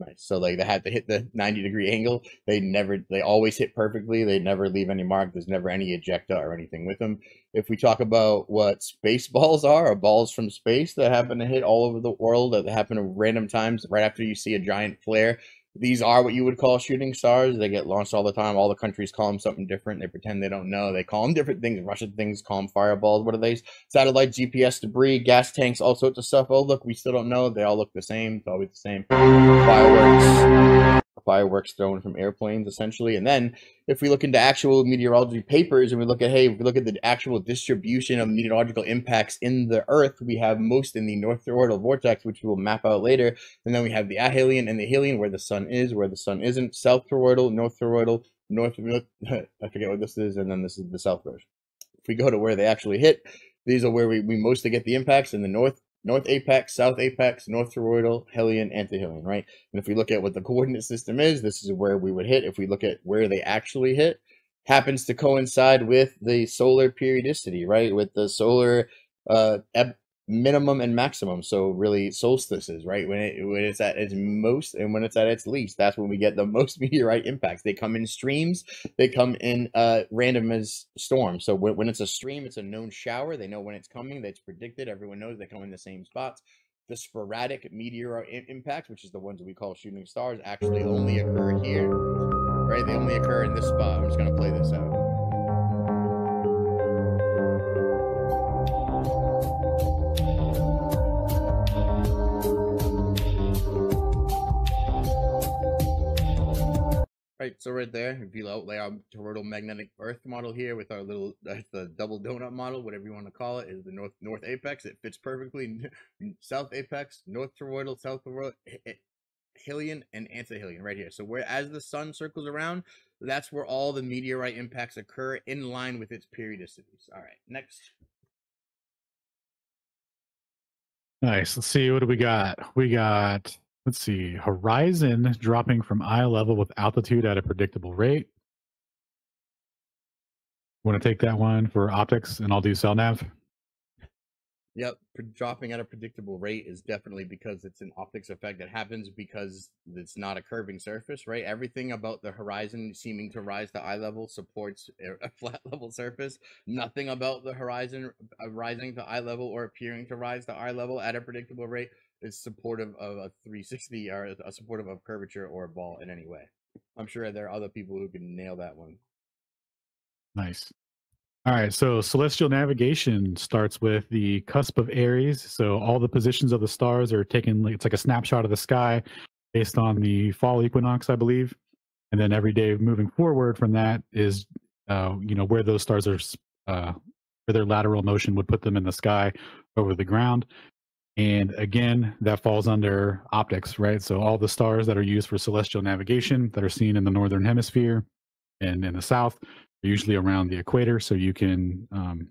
Speaker 1: Nice. So like they had to hit the 90 degree angle. They never, they always hit perfectly. They never leave any mark. There's never any ejecta or anything with them. If we talk about what space [LAUGHS] balls are, or balls from space that happen to hit all over the world, that happen at random times right after you see a giant flare, these are what you would call shooting stars. They get launched all the time. All the countries call them something different. They pretend they don't know. They call them different things. Russian things call them fireballs. What are they? Satellite, GPS debris, gas tanks, all sorts of stuff. Oh, look, we still don't know. They all look the same. It's always the same. Fireworks, fireworks thrown from airplanes, essentially. And then if we look into actual meteorology papers and we look at, hey, if we look at the actual distribution of meteorological impacts in the Earth, we have most in the North Toroidal Vortex, which we'll map out later. And then we have the aphelion and the helion, where the sun is, where the sun isn't. South toroidal, north toroidal, north. [LAUGHS] I forget what this is, and then this is the south version. If we go to where they actually hit, these are where we, we mostly get the impacts in the north, north apex, south apex, north toroidal, helion, antihelion, right? And if we look at what the coordinate system is, this is where we would hit. If we look at where they actually hit, happens to coincide with the solar periodicity, right? With the solar uh, minimum and maximum. So really solstices, right? When it when it's at its most and when it's at its least, that's when we get the [LAUGHS] most meteorite impacts. They come in streams, they come in uh random as storms. So when, when it's a stream, it's a known shower. They know when it's coming, that's predicted. Everyone knows they come in the same spots. The sporadic meteor impacts, which is the ones we call shooting stars, actually only occur here. Right? They only occur in this spot. I'm just gonna play this out. Right, so right there, if you outlay our toroidal magnetic Earth model here with our little [LAUGHS] that's the double donut model, whatever you want to call it, is the north north apex. It fits perfectly. South apex, north toroidal, south toroidal, Hi- Hi- helion, and antihelion right here. So where as the sun circles around, that's where all the meteorite impacts occur in line with its periodicities. All right, next.
Speaker 2: Nice. Let's see. What do we got? We got, let's see, horizon dropping from eye level with altitude at a predictable rate. Want to take that one for optics and I'll do cell nav?
Speaker 1: Yep, dropping at a predictable rate is definitely because it's an optics effect that happens because it's not a curving surface, right? Everything about the horizon seeming to rise to eye level supports [LAUGHS] a- flat level surface. Nothing about the horizon uh, rising to eye level or appearing to rise to eye level at a predictable rate is supportive of a 360 or a- supportive of curvature or a ball in any way. I'm sure there are other people who can nail that one.
Speaker 2: Nice. All right, so celestial navigation starts with the cusp of Aries. So all the positions of the stars are taken. It's like a snapshot of the sky based on the fall equinox, I believe. And then every day moving forward from that is, uh, you know, where those stars are, uh, where their lateral motion would put them in the sky over the ground. And again, that falls under optics, right? So all the stars that are used for celestial navigation that are seen in the northern hemisphere and in the south are usually around the equator, so you can um,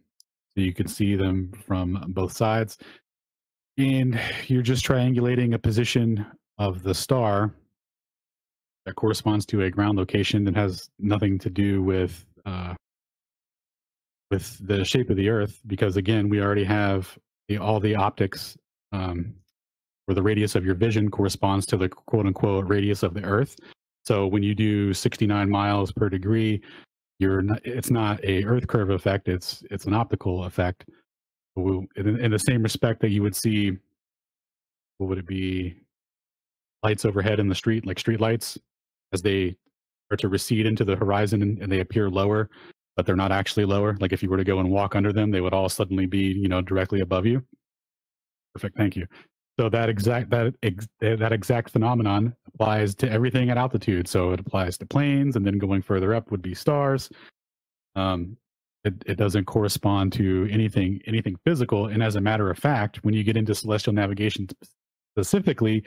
Speaker 2: you can see them from both sides. And you're just triangulating a position of the star that corresponds to a ground location that has nothing to do with uh, with the shape of the Earth, because again, we already have the, all the optics um, where the radius of your vision corresponds to the quote unquote radius of the Earth. So when you do 69 miles per degree, you're not, it's not a Earth curve effect. It's it's an optical effect. In, the same respect that you would see, what would it be? Lights overhead in the street, like street lights, as they start to recede into the horizon and, and they appear lower, but they're not actually lower. Like if you were to go and walk under them, they would all suddenly be, you know, directly above you. Perfect. Thank you. So that exact that ex, that exact phenomenon applies to everything at altitude. So it applies to planes, and then going further up would be stars. Um, it, it doesn't correspond to anything anything physical. And as a matter of fact, when you get into celestial navigation specifically,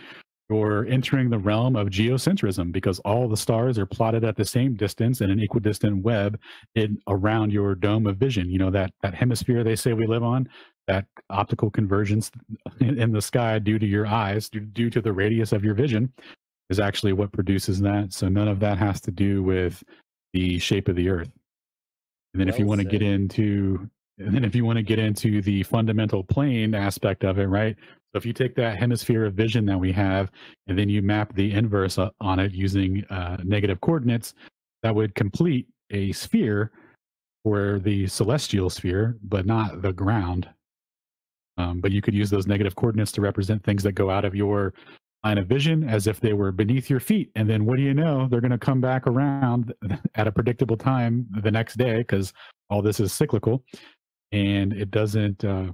Speaker 2: you're entering the realm of geocentrism because all the stars are plotted at the same distance in an equidistant web in around your dome of vision. You know that that hemisphere they say we live on, that optical convergence in, in the sky due to your eyes, due, due to the radius of your vision, is actually what produces that. So none of that has to do with the shape of the Earth. And then if you want to get into and then if you want to get into the fundamental plane aspect of it, right? So if you take that hemisphere of vision that we have, and then you map the inverse on it using uh, negative coordinates, that would complete a sphere for the celestial sphere, but not the ground. Um, but you could use those negative coordinates to represent things that go out of your line of vision as if they were beneath your feet. And then what do you know? They're going to come back around [LAUGHS] at a predictable time the next day because all this is cyclical, and it doesn't uh,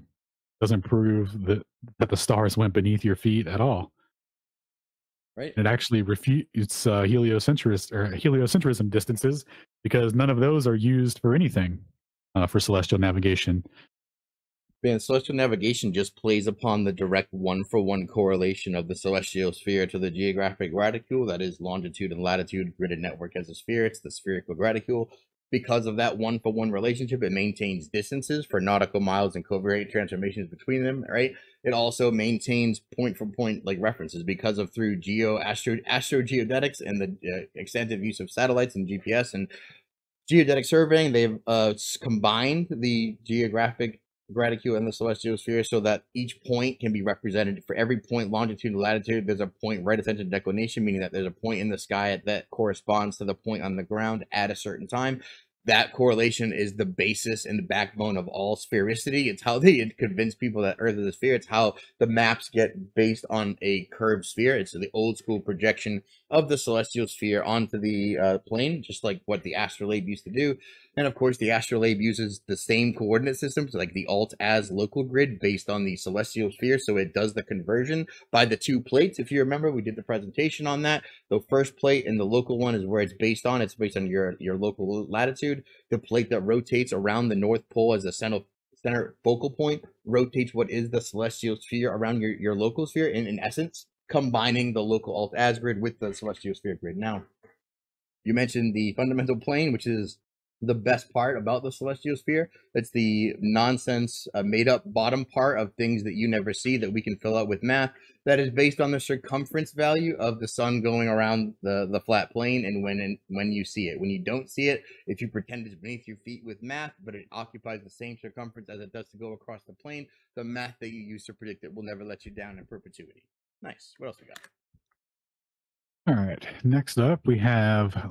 Speaker 2: doesn't prove that that the stars went beneath your feet at all.
Speaker 1: Right?
Speaker 2: It actually refutes uh, heliocentris or heliocentrism distances because none of those are used for anything uh, for celestial navigation.
Speaker 1: Man, celestial navigation just plays upon the direct one for one correlation of the celestial sphere to the geographic graticule, that is longitude and latitude gridded network as a sphere. It's the spherical graticule. Because of that one for one relationship, it maintains distances for nautical miles and covariant transformations between them, right? It also maintains point for point like references because of through geo astro astrogeodetics and the uh, extensive use of satellites and GPS and geodetic surveying, they've uh, combined the geographic graticule in the celestial sphere so that each point can be represented for every point longitude and latitude there's a point right ascension declination meaning that there's a point in the sky that corresponds to the point on the ground at a certain time that correlation is the basis and the backbone of all sphericity. It's how they convince people that Earth is a sphere. It's how the maps get based on a curved sphere. It's the old school projection of the celestial sphere onto the uh, plane, just like what the astrolabe used to do. And of course, the astrolabe uses the same coordinate systems, like the alt-az local grid, based on the celestial sphere. So it does the conversion by the two plates. If you remember, we did the presentation on that. The first plate and the local one is where it's based on. It's based on your your local latitude. The plate that rotates around the North Pole as a center center focal point rotates what is the celestial sphere around your, your local sphere in, in essence combining the local alt-az grid with the celestial sphere grid now you mentioned the fundamental plane which is the best part about the celestial sphere. It's the nonsense, uh, made up bottom part of things that you never see that we can fill out with math. That is based on the circumference value of the sun going around the, the flat plane and when in, when you see it. When you don't see it, if you pretend it's beneath your feet with math, but it occupies the same circumference as it does to go across the plane, the math that you use to predict it will never let you down in perpetuity. Nice. What else we got?
Speaker 2: All right. Next up, we have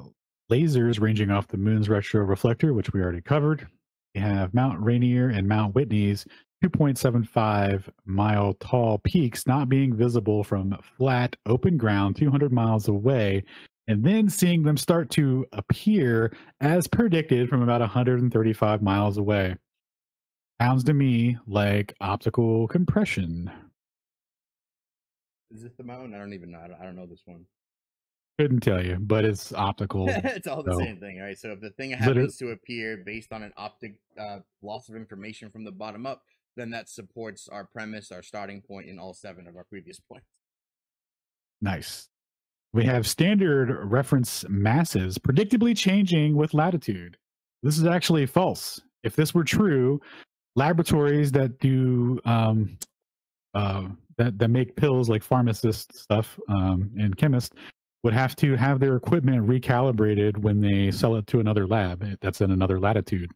Speaker 2: lasers ranging off the moon's retro reflector, which we already covered. We have Mount Rainier and Mount Whitney's 2.75 mile tall peaks not being visible from flat open ground 200 miles away, and then seeing them start to appear as predicted from about 135 miles away. Sounds to me like optical compression.
Speaker 1: Is this the mountain? I don't even know. I don't, I don't know this one.
Speaker 2: Couldn't tell you, but it's optical. [LAUGHS]
Speaker 1: it's all the
Speaker 2: so-
Speaker 1: same thing, right? So if the thing happens to appear based on an optic uh, loss of information from the bottom up, then that supports our premise, our starting point in all seven of our previous [LAUGHS] points.
Speaker 2: Nice. We have standard reference masses predictably changing with latitude. This is actually false. If this were true, laboratories that do um, uh, that that make pills like pharmacist stuff um, and chemists would have to have their equipment recalibrated when they sell it to another lab eh, that's in another latitude.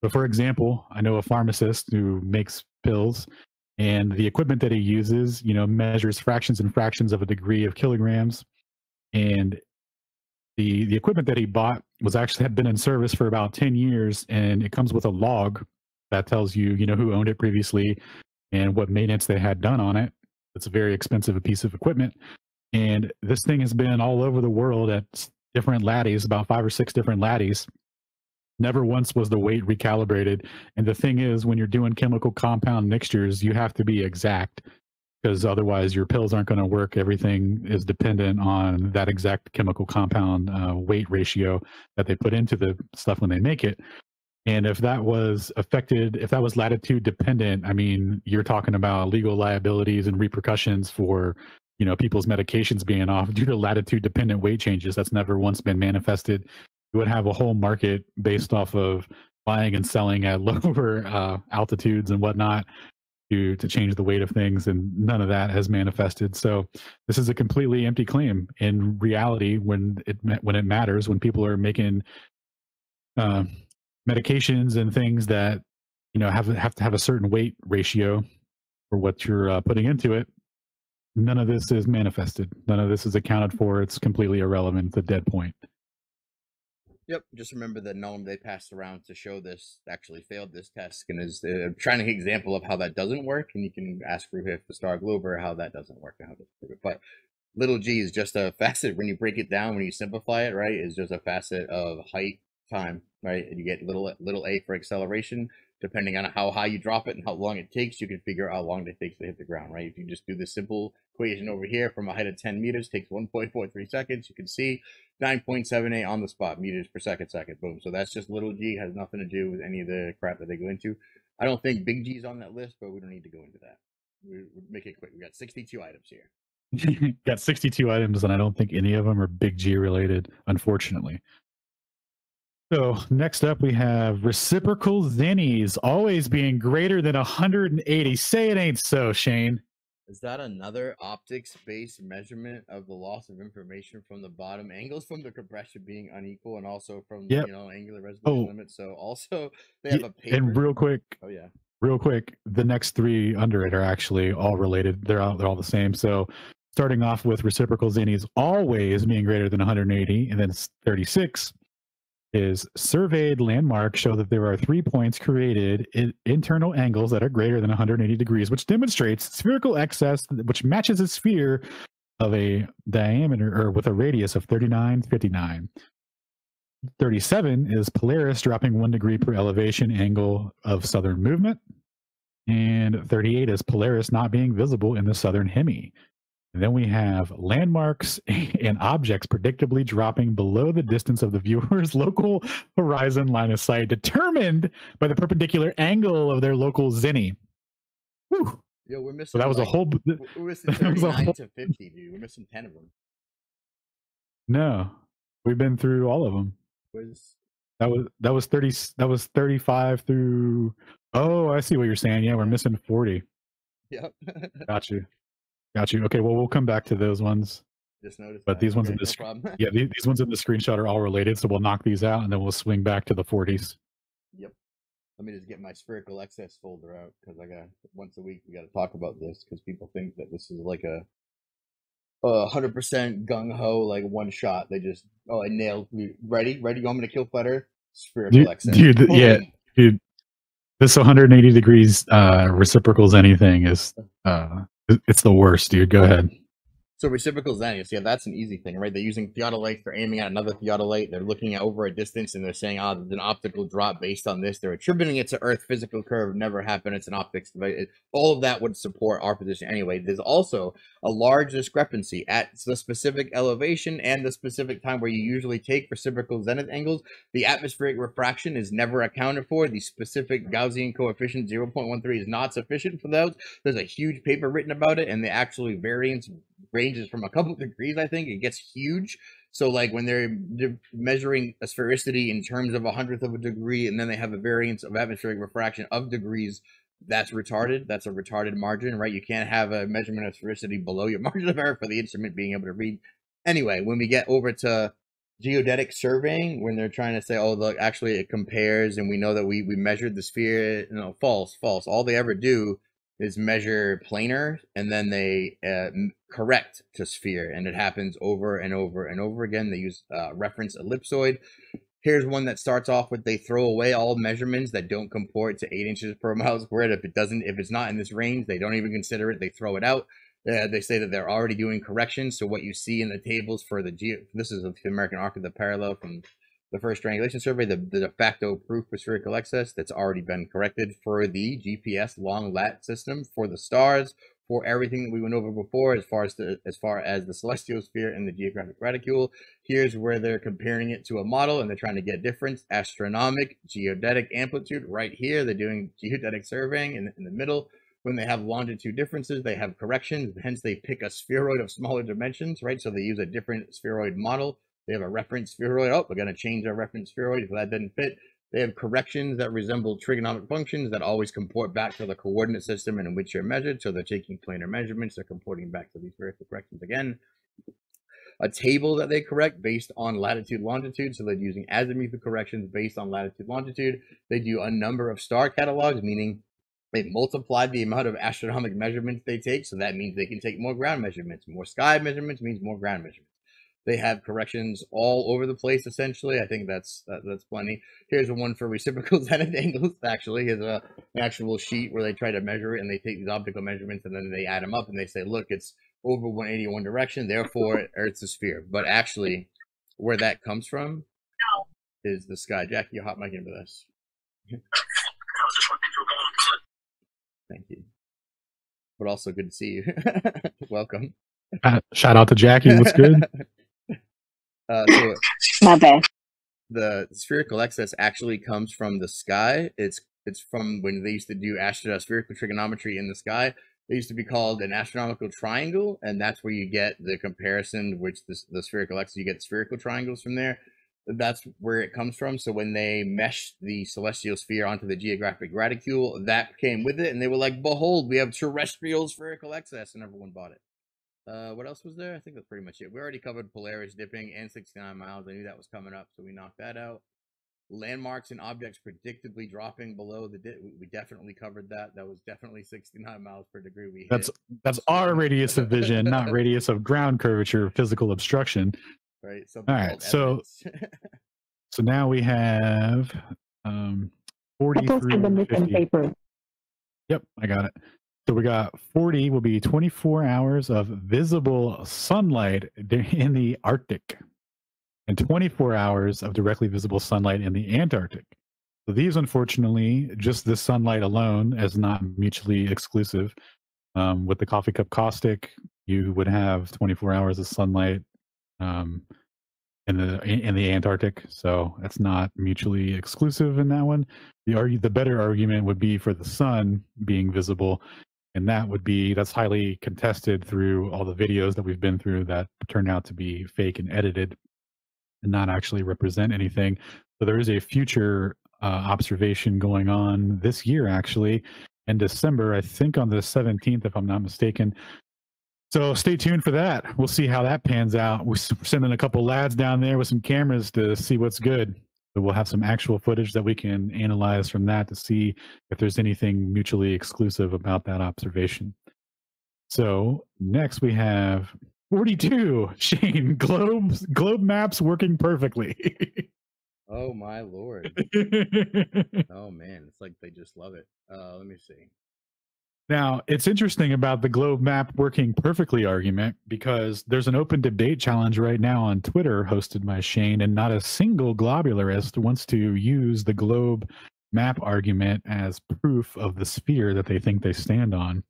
Speaker 2: But for example, I know a pharmacist who makes pills and the equipment that he uses, you know, measures fractions and fractions of a degree of kilograms. And the the equipment that he bought was actually had been in service for about 10 years and it comes with a log that tells you, you know, who owned it previously and what maintenance they had done on it. It's a very expensive piece of equipment. And this thing has been all over the world at different laddies, about five or six different laddies. Never once was the weight recalibrated. And the thing is, when you're doing chemical compound mixtures, you have to be exact because otherwise your pills aren't going to work. Everything is dependent on that exact chemical compound uh, weight ratio that they put into the stuff when they make it. And if that was affected, if that was latitude dependent, I mean, you're talking about legal liabilities and repercussions for, you know, people's medications being off due to latitude dependent weight changes. That's never once been manifested. You would have a whole market based off of buying and selling at [LAUGHS] lower uh, altitudes and whatnot to to change the weight of things, and none of that has manifested. So this is a completely empty claim. In reality, when it when it matters, when people are making uh, medications and things that you know have have to have a certain weight ratio for what you're uh, putting into it. None of this is manifested. None of this is accounted for. It's completely irrelevant. It's a dead point.
Speaker 1: Yep. Just remember the gnome they passed around to show this actually failed this test and is uh, trying example of how that doesn't work. And you can ask Ruhif the Star Glober how that doesn't work and how to prove it. But little g is just a facet when you break it down, when you simplify it, right? Is just a facet of height, time, right? And you get little little a for acceleration. Depending on how high you drop it and how long it takes, you can figure out how long it takes to hit the ground, right? If you just do this simple equation over here from a height of 10 meters, takes 1.43 seconds. You can see 9.78 on the spot meters per second second boom so that's just little g has nothing to do with any of the crap that they go into i don't think big g's on that list but we don't need to go into that we we make it quick we got 62 items here [LAUGHS]
Speaker 2: Got 62 items, and I don't think any of them are Big G related, unfortunately. So next up, we have reciprocal zeniths always being greater than 180. Say it ain't so, Shane.
Speaker 1: is that another optics based measurement of the loss of information from the bottom angles from the compression being unequal and also from
Speaker 2: Yep.
Speaker 1: you know angular resolution
Speaker 2: Oh.
Speaker 1: limit so also [LAUGHS] they have a paper
Speaker 2: And real quick,
Speaker 1: oh yeah
Speaker 2: real quick, the next three under it are actually all related. They're all, they're all the same. So starting off with reciprocal zeniths always being greater than 180, and then 36 is surveyed landmarks show that there are three points created in internal angles that are greater than 180 degrees, which demonstrates spherical excess, which matches a sphere of a diameter or with a radius of 39, 59. 37 is Polaris dropping one degree per elevation angle of southern movement. And 38 is Polaris not being visible in the southern hemi. And then we have landmarks [LAUGHS] and objects predictably dropping below the distance of the viewer's [LAUGHS] local horizon line of sight, determined by the perpendicular angle of their local zenith. Whew.
Speaker 1: Yo, we're missing.
Speaker 2: So that was
Speaker 1: like,
Speaker 2: a whole. [LAUGHS]
Speaker 1: We're missing
Speaker 2: that
Speaker 1: 39
Speaker 2: whole-
Speaker 1: to 50, dude. We're missing 10 of them.
Speaker 2: No, we've been through all of them.
Speaker 1: Where's
Speaker 2: That was that was thirty. That was thirty-five through. Oh, I see what you're saying. Yeah, we're missing forty.
Speaker 1: Yep.
Speaker 2: Got you. Got you. Okay, well, we'll come back to those ones.
Speaker 1: Just noticed.
Speaker 2: But
Speaker 1: that.
Speaker 2: these ones in
Speaker 1: Okay,
Speaker 2: this-
Speaker 1: no problem.
Speaker 2: Yeah, these, these ones in the screenshot are all related, so we'll knock these out and then we'll swing back to the forties.
Speaker 1: Yep. Let me just get my spherical excess folder out because I got once a week we got to talk about this because people think that this is like a a hundred percent gung ho like one shot. They just oh I nailed ready ready. You want me to kill Flutter? Spherical
Speaker 2: Dude-
Speaker 1: excess.
Speaker 2: dude, th- yeah. Dude, this 180 degrees uh reciprocals anything is uh it's the worst, dude. Go ahead.
Speaker 1: So reciprocal zeniths, yeah, that's an easy thing, right? They're using theodolite, they're aiming at another theodolite, they're looking at over a distance and they're saying, oh, there's an optical drop based on this. They're attributing it to Earth physical curve, never happened, it's an optics device. All of that would support our position anyway. There's also a large discrepancy at the specific elevation and the specific time where you usually take reciprocal zenith angles. The atmospheric refraction is never accounted for. The specific Gaussian coefficient 0.13 is not sufficient for those. There's a huge paper written about it, and the actual variance ranges from a couple degrees. I think it gets huge. So like when they're measuring a sphericity in terms of a hundredth of a degree, and then they have a variance of atmospheric refraction of degrees, that's retarded. That's a retarded margin, right? You can't have a measurement of sphericity below your [LAUGHS] margin of error for the instrument being able to read. Anyway, when we get over to geodetic surveying, when they're trying to say, oh, look, actually it compares, and we know that we we measured the sphere. No, false, false. All they ever do is measure planar and then they uh, correct to sphere and it happens over and over and over again. They use uh, reference ellipsoid. Here's one that starts off with they throw away all measurements that don't comport to eight inches per [LAUGHS] mile squared. If it doesn't if it's not in this range they don't even consider it. They throw it out. Uh, they say that they're already doing corrections. So what you see in the tables for the geo this is the american arc of the parallel from the first triangulation survey, the, the de facto proof for spherical excess that's already been corrected for the GPS long lat system for the stars, for everything that we went over before, as far as the as far as the celestial sphere and the geographic graticule. Here's where they're comparing it to a model and they're trying to get difference. Astronomic, geodetic amplitude, right here. They're doing geodetic surveying in, in the middle. When they have longitude differences, they have corrections. Hence, they pick a spheroid of smaller dimensions, right? So they use a different spheroid model. They have a reference spheroid. Oh, we're going to change our reference spheroid if that didn't fit. They have corrections that resemble trigonomic functions that always comport back to the coordinate system in which you're measured. So they're taking planar measurements, they're comporting back to these spherical corrections again. A table that they correct based on latitude, longitude. So they're using azimuthal corrections based on latitude, longitude. They do a number of star catalogs, meaning they multiply the amount of astronomic measurements they take. So that means they can take more ground measurements. More sky measurements means more ground measurements. They have corrections all over the place. Essentially, I think that's that, that's plenty. Here's a one for reciprocal zenith [LAUGHS] angles. Actually, here's a an actual sheet where they try to measure it and they take these optical measurements and then they add them up and they say, look, it's over 180 one direction, therefore Earth's a sphere. But actually, where that comes from is the sky. Jackie, you're hot mic into this. [LAUGHS] Thank you. But also good to see you. [LAUGHS] Welcome.
Speaker 2: Uh, shout out to Jackie. What's good?
Speaker 1: Uh, so
Speaker 5: My bad.
Speaker 1: the spherical excess actually comes from the sky. It's it's from when they used to do astro- spherical trigonometry in the sky. They used to be called an astronomical triangle, and that's where you get the comparison, which the, the spherical excess, you get spherical triangles from there. That's where it comes from. So when they meshed the celestial sphere onto the geographic reticule, that came with it, and they were like, "Behold, we have terrestrial spherical excess," and everyone bought it. Uh, what else was there? I think that's pretty much it. We already covered Polaris dipping and 69 miles. I knew that was coming up, so we knocked that out. landmarks and objects predictably dropping below the. Di- we definitely covered that. That was definitely 69 miles per degree. We
Speaker 2: That's
Speaker 1: hit,
Speaker 2: that's our radius of vision, not [LAUGHS] radius of ground curvature, physical obstruction.
Speaker 1: right. Something
Speaker 2: All right, so- [LAUGHS] So now we have um,
Speaker 5: I
Speaker 2: 40
Speaker 5: posted the missing paper.
Speaker 2: Yep, I got it. So we got 40 will be 24 hours of visible sunlight in the Arctic and 24 hours of directly visible sunlight in the Antarctic. So these, unfortunately, just the sunlight alone is not mutually exclusive. Um, with the coffee cup caustic, you would have 24 hours of sunlight um, in the in the Antarctic. So that's not mutually exclusive in that one the argue the better argument would be for the sun being visible and that would be that's highly contested through all the videos that we've been through that turned out to be fake and edited and not actually represent anything. So there is a future uh, observation going on this year actually in december i think on the 17th if i'm not mistaken. So stay tuned for that. We'll see how that pans out. We're sending a couple lads down there with some cameras to see what's good we'll have some actual footage that we can analyze from that to see if there's anything mutually exclusive about that observation. So next we have 42. [LAUGHS] Shane, globe globe maps working perfectly.
Speaker 1: oh my lord. [LAUGHS] Oh man, it's like they just love it. Uh, let me see.
Speaker 2: Now, it's interesting about the globe map working perfectly argument because there's an open debate challenge right now on Twitter hosted by Shane, and not a single globularist wants to use the globe map argument as proof of the sphere that they think they stand on.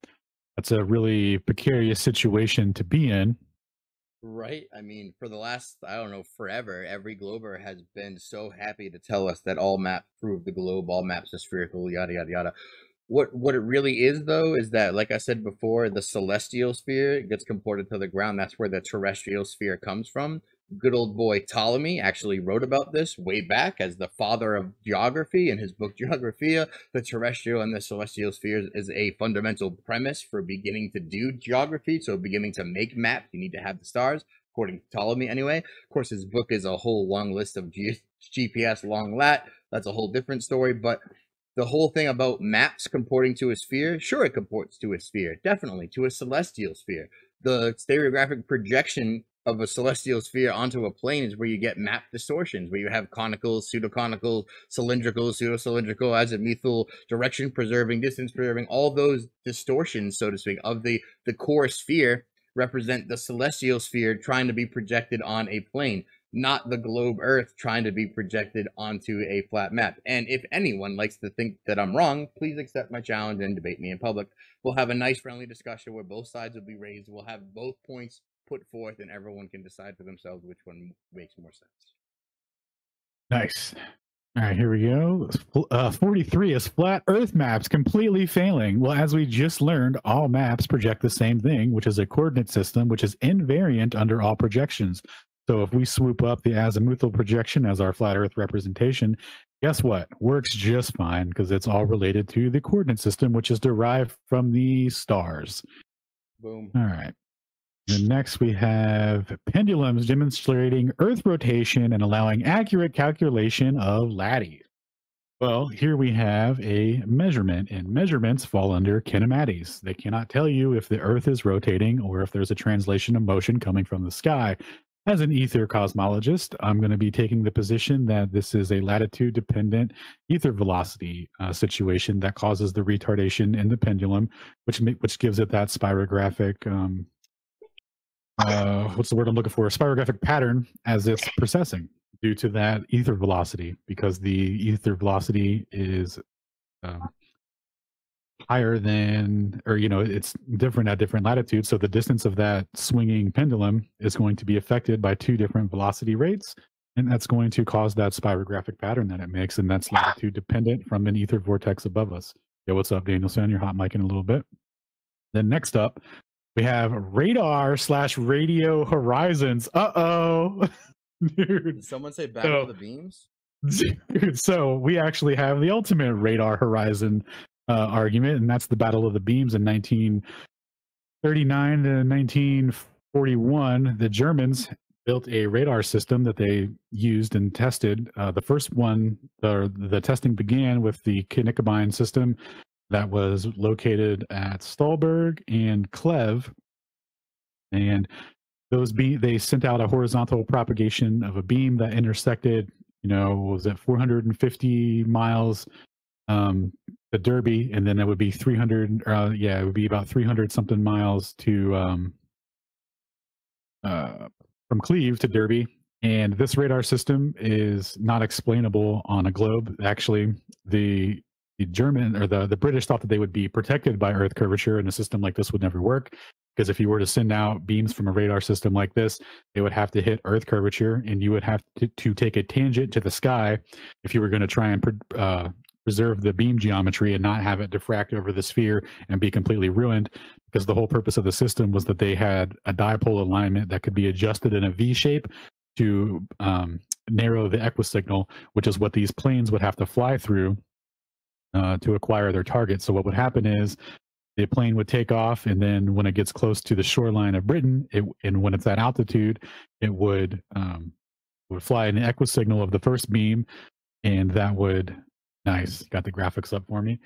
Speaker 2: That's a really precarious situation to be in.
Speaker 1: Right. I mean, for the last, I don't know, forever, every glober has been so happy to tell us that all maps prove the globe, all maps are spherical, yada yada yada. What what it really is though is that, like I said before, the celestial sphere gets comported to the ground. That's where the terrestrial sphere comes from. Good old boy Ptolemy actually wrote about this way back as the father of geography in his book [LAUGHS] Geographia. The terrestrial and the celestial spheres is a fundamental premise for beginning to do geography. So beginning to make maps, you need to have the stars according to Ptolemy anyway. Of course, his book is a whole long list of G- GPS long lat. That's a whole different story. But the whole thing about maps comporting to a sphere, sure, it comports to a sphere, definitely to a celestial sphere. The stereographic projection of a celestial sphere onto a plane is where you get map distortions, where you have conicals, pseudoconical, cylindrical, pseudo-cylindrical, azimuthal, direction preserving, distance preserving, all those distortions, so to speak, of the the core sphere represent the celestial sphere trying to be projected on a plane, not the globe Earth trying to be projected onto a flat map. And if anyone likes to think that I'm wrong, please accept my challenge and debate me in public. We'll have a nice, friendly discussion where both sides will be raised. We'll have both points put forth, and everyone can decide for themselves which one makes more sense.
Speaker 2: Nice. All right, here we go. Uh, 43 is flat Earth maps completely failing. Well, as we just learned, all maps project the same thing, which is a coordinate system, which is invariant under all projections. So if we swoop up the azimuthal projection as our flat Earth representation, guess what? Works just fine because it's all related to the coordinate system, which is derived from the stars.
Speaker 1: Boom.
Speaker 2: All right. And next we have pendulums demonstrating Earth rotation and allowing accurate calculation of lattice. Well, here we have a measurement, and measurements fall under kinematics. They cannot tell you if the Earth is rotating or if there's a translation of motion coming from the sky. As an ether cosmologist, I'm going to be taking the position that this is a latitude dependent ether velocity uh, situation that causes the retardation in the pendulum, which which gives it that spirographic um, uh, what's the word I'm looking for? A spirographic pattern as it's precessing due to that ether velocity, because the ether velocity is um, higher than, or you know, it's different at different latitudes. So the distance of that swinging pendulum is going to be affected by two different velocity rates, and that's going to cause that spirographic pattern that it makes, and that's latitude dependent from an ether vortex above us. Yeah, what's up, Danielson? You're hot mic in a little bit. Then next up, we have radar slash radio horizons. Uh oh. [LAUGHS] Dude,
Speaker 1: Did someone say back
Speaker 2: So-
Speaker 1: the beams? [LAUGHS]
Speaker 2: dude, so we actually have the ultimate radar horizon uh, argument, and that's the Battle of the Beams in 1939 to 1941. The Germans built a radar system that they used and tested. Uh, the first one, the, the testing began with the Knickebein system that was located at Stolberg and Cleve. And those be they sent out a horizontal propagation of a beam that intersected, you know, was it 450 miles um the Derby, and then it would be 300. Uh, yeah, it would be about 300 something miles to um uh from Cleve to Derby. And this radar system is not explainable on a globe. Actually, the the German or the, the British thought that they would be protected by Earth curvature, and a system like this would never work. Because if you were to send out beams from a radar system like this, they would have to hit Earth curvature, and you would have to, to take a tangent to the sky if you were going to try and uh, preserve the beam geometry and not have it diffract over the sphere and be completely ruined because the whole purpose of the system was that they had a dipole alignment that could be adjusted in a V shape to um, narrow the equisignal, which is what these planes would have to fly through uh, to acquire their target. So what would happen is the plane would take off, and then when it gets close to the shoreline of Britain, it, and when it's at altitude, it would um, would fly an equisignal of the first beam, and that would nice. Got the graphics up for me.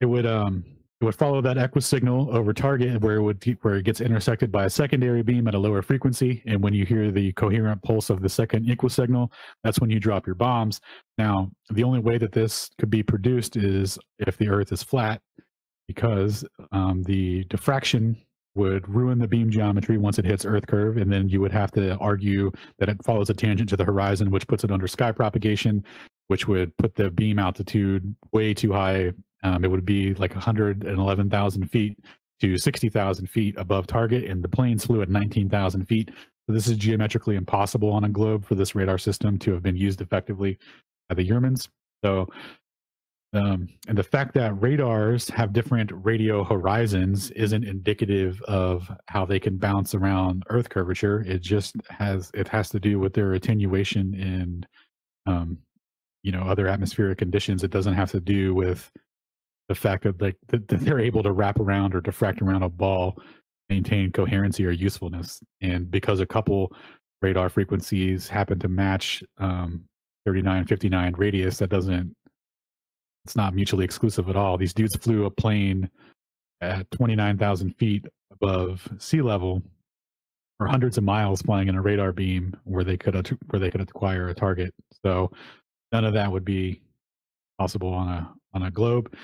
Speaker 2: It would um it would follow that equisignal over target where it would where it gets intersected by a secondary beam at a lower frequency and when you hear the coherent pulse of the second equisignal that's when you drop your bombs. Now the only way that this could be produced is if the earth is flat because um, the diffraction would ruin the beam geometry once it hits earth curve and then you would have to argue that it follows a tangent to the horizon which puts it under sky propagation which would put the beam altitude way too high um, it would be like 111,000 feet to 60,000 feet above target, and the planes flew at 19,000 feet. So this is geometrically impossible on a globe for this radar system to have been used effectively by the Germans. So, um, and the fact that radars have different radio horizons isn't indicative of how they can bounce around Earth curvature. It just has it has to do with their attenuation and um, you know other atmospheric conditions. It doesn't have to do with the fact that like that, they're able to wrap around or diffract around a ball maintain coherency or usefulness and because a couple radar frequencies happen to match um 3959 radius that doesn't it's not mutually exclusive at all these dudes flew a plane at 29000 feet above sea level or hundreds of miles flying in a radar beam where they could where they could acquire a target so none of that would be possible on a on a globe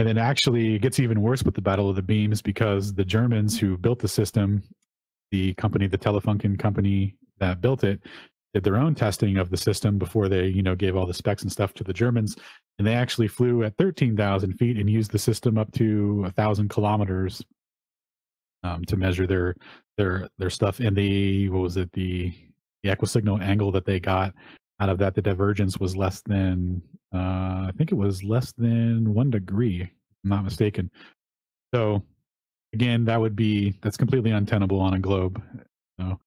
Speaker 2: and then actually it gets even worse with the Battle of the Beams because the Germans who built the system, the company, the Telefunken company that built it, did their own testing of the system before they, you know, gave all the specs and stuff to the Germans. And they actually flew at 13,000 feet and used the system up to a thousand kilometers um, to measure their their their stuff. And the what was it the the equisignal angle that they got out of that, the divergence was less than, uh, I think it was less than one degree, I'm not mistaken. So again, that would be, that's completely untenable on a globe. So,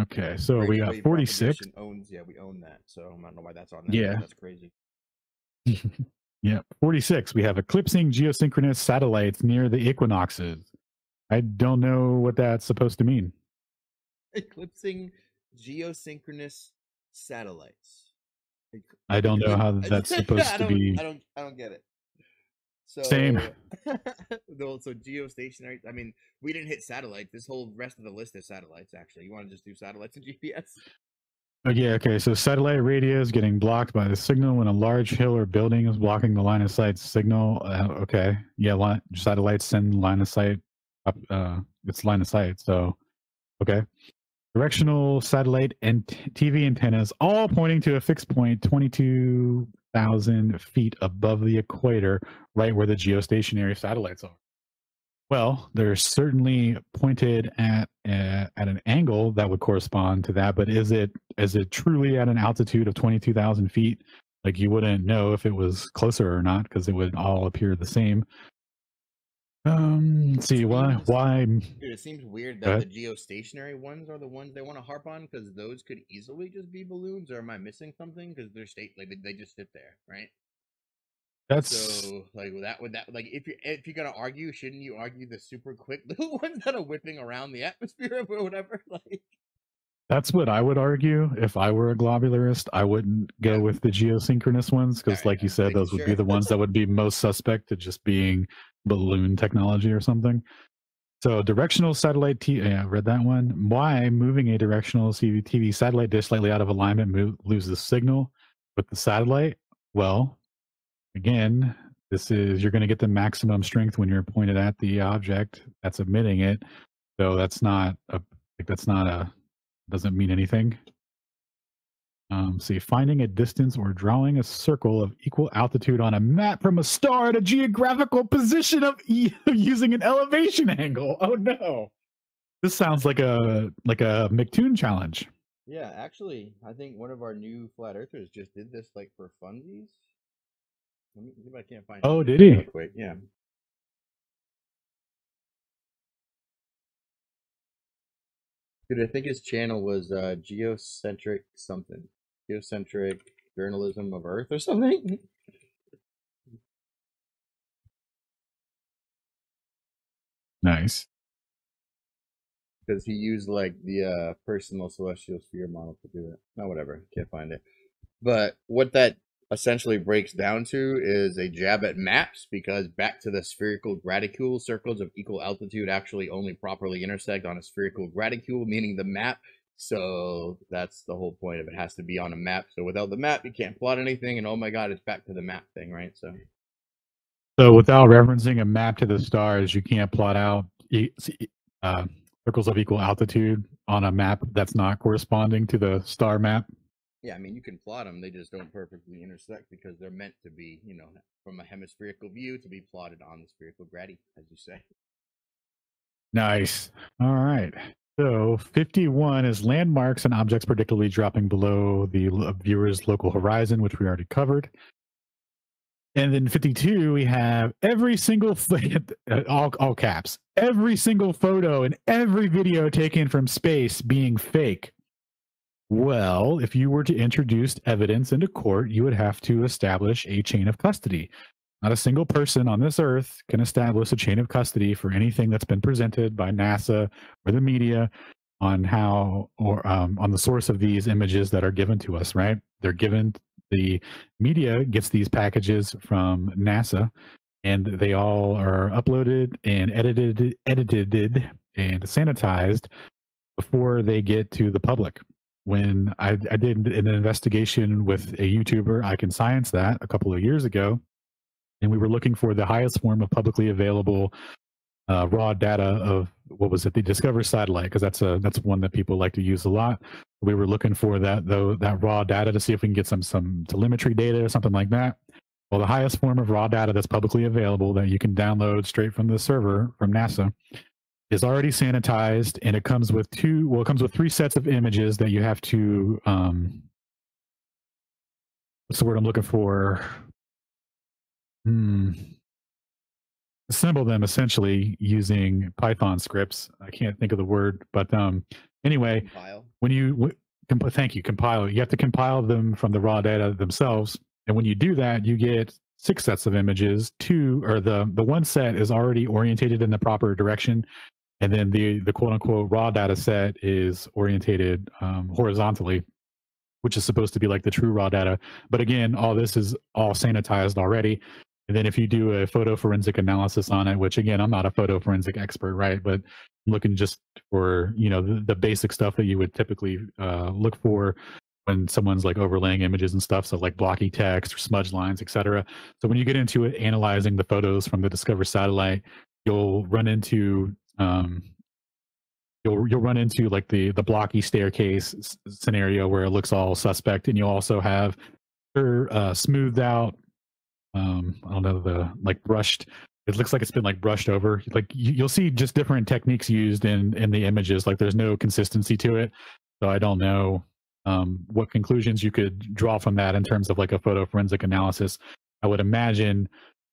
Speaker 2: okay, so we got 46.
Speaker 1: Owns, yeah, we own that. So I don't know why that's on there.
Speaker 2: Yeah.
Speaker 1: That's crazy. [LAUGHS]
Speaker 2: yeah, 46. We have eclipsing geosynchronous satellites near the equinoxes. I don't know what that's supposed to mean.
Speaker 1: Eclipsing geosynchronous satellites.
Speaker 2: I don't know [LAUGHS] how that's [LAUGHS] supposed to be.
Speaker 1: I don't. I don't get it. So, [LAUGHS]
Speaker 2: Same.
Speaker 1: no, so geostationary. I mean, we didn't hit satellites. This whole rest of the list is satellites. Actually, you want to just do satellites and GPS?
Speaker 2: Oh, yeah. Okay. So satellite radio is getting blocked by the signal when a large hill or building is blocking the line of sight signal. Uh, okay. Yeah. Line, satellites send line of sight up. Uh, it's line of sight. So, okay directional satellite and TV antennas, all pointing to a fixed point 22,000 feet above the equator, right where the geostationary satellites are. Well, they're certainly pointed at at an angle that would correspond to that, but is it is it truly at an altitude of 22,000 feet? Like you wouldn't know if it was closer or not because it would all appear the same. Um, see why why
Speaker 1: Dude, it seems weird that the geostationary ones are the ones they want to harp on because those could easily just be balloons. Or am I missing something? Because they're state like they, they just sit there, right?
Speaker 2: That's
Speaker 1: So like that, would that, like if you're if you're gonna argue, shouldn't you argue the super quick [LAUGHS] little ones that are whipping around the atmosphere or whatever? [LAUGHS] Like,
Speaker 2: that's what I would argue. If I were a globularist, I wouldn't go
Speaker 1: Yeah.
Speaker 2: with the geosynchronous ones because,
Speaker 1: Alright,
Speaker 2: like you said, those would be the ones that would be most suspect to just being balloon technology or something. So directional satellite T yeah, I read that one. Why moving a directional TV satellite dish slightly out of alignment mo- loses signal with the satellite? Well, again, this is you're going to get the maximum strength when you're pointed at the object that's emitting it. So that's not a that's not a doesn't mean anything. Um, see, finding a distance or drawing a circle of equal altitude on a map from a star at a geographical position of e- [LAUGHS] using an elevation angle. Oh no, this sounds like a like a McToon challenge.
Speaker 1: yeah, actually, I think one of our new flat earthers just did this like for funsies. Let me see if I can't find.
Speaker 2: Oh, did he?
Speaker 1: quick. Yeah. Dude, I think his channel was uh geocentric something. Geocentric journalism of Earth or something.
Speaker 2: Nice.
Speaker 1: because he used like the uh, personal celestial sphere model to do it. No, whatever, can't find it. But what that essentially breaks down to is a jab at maps because back to the spherical graticule circles of equal altitude actually only properly intersect on a spherical graticule, meaning the map. So that's the whole point of it. it has to be on a map. So without the map, you can't plot anything. And oh my god, it's back to the map thing, right? So
Speaker 2: So without referencing a map to the stars, you can't plot out uh, circles of equal altitude on a map that's not corresponding to the star map.
Speaker 1: Yeah, I mean, you can plot them; they just don't perfectly intersect because they're meant to be, you know, from a hemispherical view to be plotted on the spherical grady, as you say.
Speaker 2: Nice. All right. So 51 is landmarks and objects predictably dropping below the viewer's local horizon, which we already covered. And then 52, we have every single, [LAUGHS] uh, all, all caps, every single photo and every video taken from space being fake. Well, if you were to introduce evidence into court, you would have to establish a chain of custody. Not a single person on this earth can establish a chain of custody for anything that's been presented by NASA or the media on how or um, on the source of these images that are given to us, right? They're given, the media gets these packages from NASA and they all are uploaded and edited, edited and sanitized before they get to the public. When I, I did an investigation with a YouTuber, I can science that a couple of years ago, and we were looking for the highest form of publicly available uh, raw data of what was it? The DSCOVR satellite because that's a that's one that people like to use a lot. We were looking for that though that raw data to see if we can get some some telemetry data or something like that. Well the highest form of raw data that's publicly available that you can download straight from the server from nasa is already sanitized and it comes with two well it comes with three sets of images that you have to um what's the word i'm looking for hmm. Assemble them essentially using python scripts. I can't think of the word but um anyway
Speaker 1: Compile.
Speaker 2: when you w- comp- thank you compile you have to compile them from the raw data themselves and when you do that you get six sets of images two or the the one set is already orientated in the proper direction and then the the quote unquote raw data set is orientated um, horizontally which is supposed to be like the true raw data. But again all this is all sanitized already and then if you do a photo forensic analysis on it which again i'm not a photo forensic expert right? But looking just for you know the, the basic stuff that you would typically uh, look for when someone's like overlaying images and stuff so like blocky text or smudge lines etc so when you get into it analyzing the photos from the DSCOVR satellite you'll run into um, you'll you'll run into like the the blocky staircase scenario where it looks all suspect. And you'll also have uh, smoothed out um i don't know the like brushed it looks like it's been like brushed over. Like you, you'll see just different techniques used in in the images like there's no consistency to it. So i don't know um what conclusions you could draw from that in terms of like a photo forensic analysis. I would imagine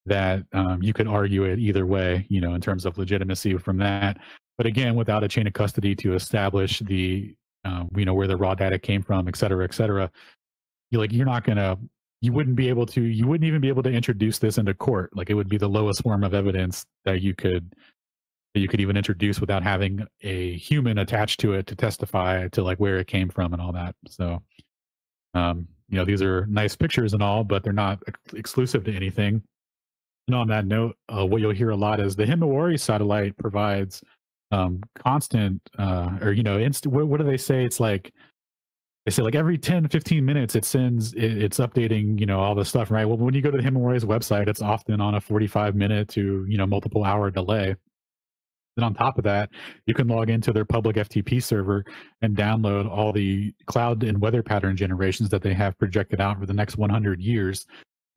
Speaker 2: that um, you could argue it either way you know in terms of legitimacy from that. But again without a chain of custody to establish the uh, you know where the raw data came from et cetera et cetera you like you're not gonna you wouldn't be able to you wouldn't even be able to introduce this into court. Like it would be the lowest form of evidence that you could that you could even introduce without having a human attached to it to testify to like where it came from and all that. So um you know these are nice pictures and all but they're not ex- exclusive to anything. And on that note uh, what you'll hear a lot is the himawari satellite provides um constant uh or you know inst- what, what do they say? It's like they say like every 10 15 minutes it sends it, it's updating you know all the stuff right? Well when you go to the himawari's website it's often on a 45 minute to you know multiple hour delay. And on top of that you can log into their public ftp server and download all the cloud and weather pattern generations that they have projected out for the next 100 years.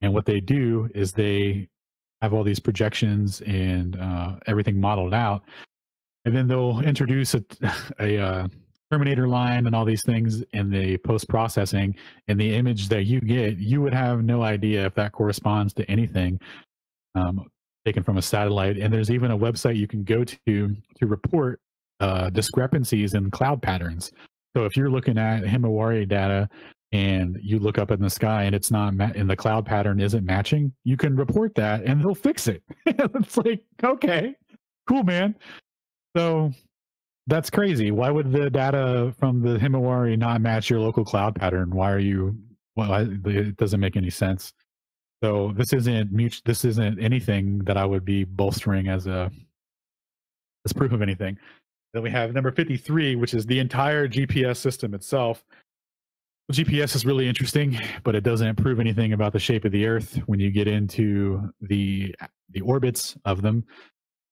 Speaker 2: And what they do is they have all these projections and uh, everything modeled out. And then they'll introduce a, [LAUGHS] a uh, Terminator line and all these things in the post processing and the image that you get, you would have no idea if that corresponds to anything um, taken from a satellite. And there's even a website you can go to to report uh, discrepancies in cloud patterns. So if you're looking at Himawari data and you look up in the sky and it's not ma- and the cloud pattern isn't matching, you can report that and they'll fix it. [LAUGHS] it's like okay, cool, man. So that's crazy. Why would the data from the Himawari not match your local cloud pattern? Why are you? Well, I, it doesn't make any sense. So this isn't mut- This isn't anything that I would be bolstering as a as proof of anything. Then we have number fifty three, which is the entire GPS system itself. GPS is really interesting, but it doesn't prove anything about the shape of the Earth when you get into the the orbits of them.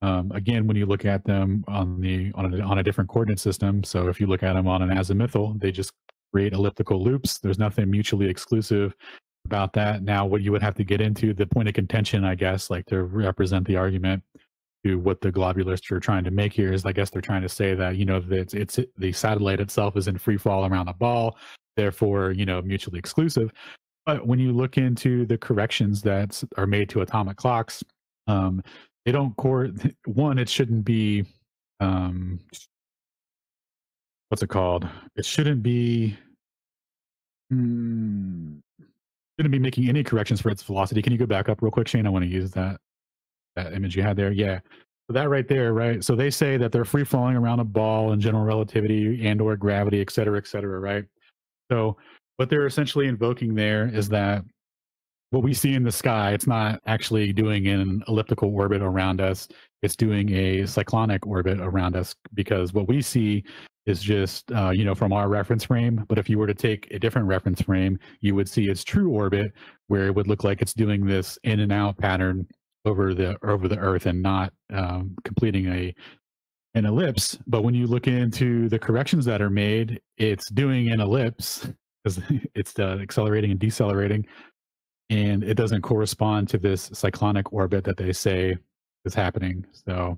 Speaker 2: Um, again, when you look at them on the on a, on a different coordinate system, so if you look at them on an azimuthal, they just create elliptical loops. There's nothing mutually exclusive about that. Now, what you would have to get into the point of contention, I guess, like to represent the argument to what the globularists are trying to make here is, I guess they're trying to say that you know that it's, it's the satellite itself is in free fall around the ball, therefore you know mutually exclusive. But when you look into the corrections that are made to atomic clocks, um, they don't core one it shouldn't be um what's it called? It shouldn't be mm, shouldn't be making any corrections for its velocity. Can you go back up real quick shane? I want to use that that image you had there. Yeah. So that right there right? So they say that they're free falling around a ball in general relativity and or gravity et cetera et cetera right? So what they're essentially invoking there is that what we see in the sky, it's not actually doing an elliptical orbit around us. It's doing a cyclonic orbit around us because what we see is just, uh, you know, from our reference frame. But if you were to take a different reference frame, you would see its true orbit where it would look like it's doing this in and out pattern over the over the Earth and not um, completing a an ellipse. But when you look into the corrections that are made, it's doing an ellipse because [LAUGHS] it's uh, accelerating and decelerating and it doesn't correspond to this cyclonic orbit that they say is happening. So,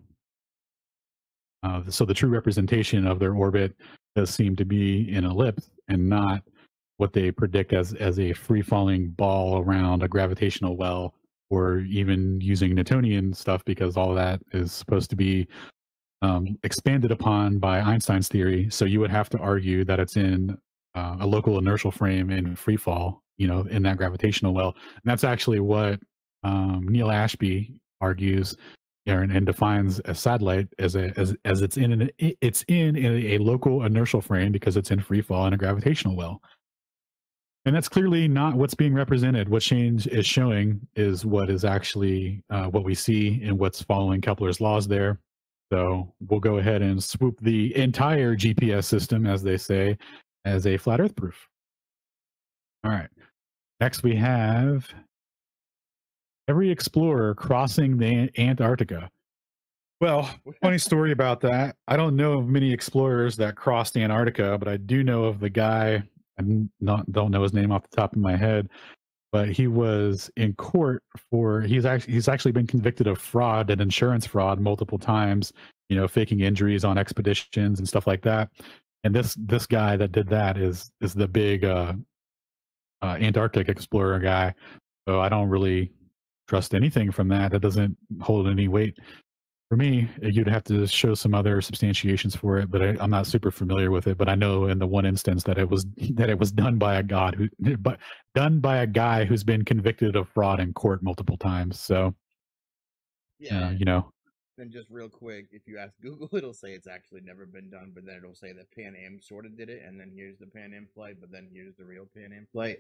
Speaker 2: uh, so the true representation of their orbit does seem to be an ellipse and not what they predict as as a free falling ball around a gravitational well, or even using Newtonian stuff because all that is supposed to be um, expanded upon by Einstein's theory. So you would have to argue that it's in uh, a local inertial frame in free fall you know, in that gravitational well. And that's actually what um, Neil Ashby argues and, and, defines a satellite as a as as it's in an it's in a, local inertial frame because it's in free fall in a gravitational well. And that's clearly not what's being represented. What Shane is showing is what is actually uh, what we see and what's following Kepler's laws there. So we'll go ahead and swoop the entire GPS system, as they say, as a flat Earth proof. All right. Next, we have every explorer crossing the Antarctica. Well, funny story about that. I don't know of many explorers that crossed Antarctica, but I do know of the guy. I not don't know his name off the top of my head, but he was in court for he's actually he's actually been convicted of fraud and insurance fraud multiple times. You know, faking injuries on expeditions and stuff like that. And this this guy that did that is is the big uh, uh, Antarctic explorer guy, so I don't really trust anything from that. That doesn't hold any weight. For me, you'd have to show some other substantiations for it, but I, I'm not super familiar with it. But I know in the one instance that it was [LAUGHS] that it was done by a god who, [LAUGHS] but done by a guy who's been convicted of fraud in court multiple times. So, uh, you know,
Speaker 1: then just real quick, if you ask Google, [LAUGHS] it'll say it's actually never been done, but then it'll say that Pan Am sort of did it, and then here's the Pan Am flight, but then here's the real Pan Am flight.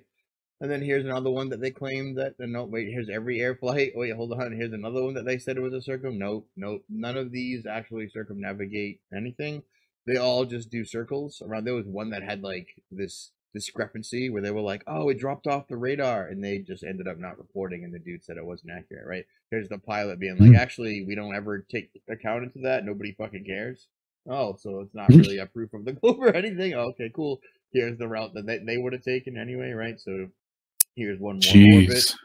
Speaker 1: And then here's another one that they claim that no wait here's every air flight. Wait, hold on. Here's another one that they said it was a circum. Nope, nope. None of these actually circumnavigate anything. They all just do circles around. There was one that had like this discrepancy where they were like, "Oh, it dropped off the radar," and they just ended up not reporting, and the dude said it wasn't accurate. Right? Here's the pilot being like,
Speaker 2: Mhm.
Speaker 1: "Actually, we don't ever take account into that. Nobody fucking cares." Oh, so it's not really a proof of the [LAUGHS] globe or anything. Oh, okay, cool. Here's the route that they, they would have taken anyway, right? So here's one more orbit.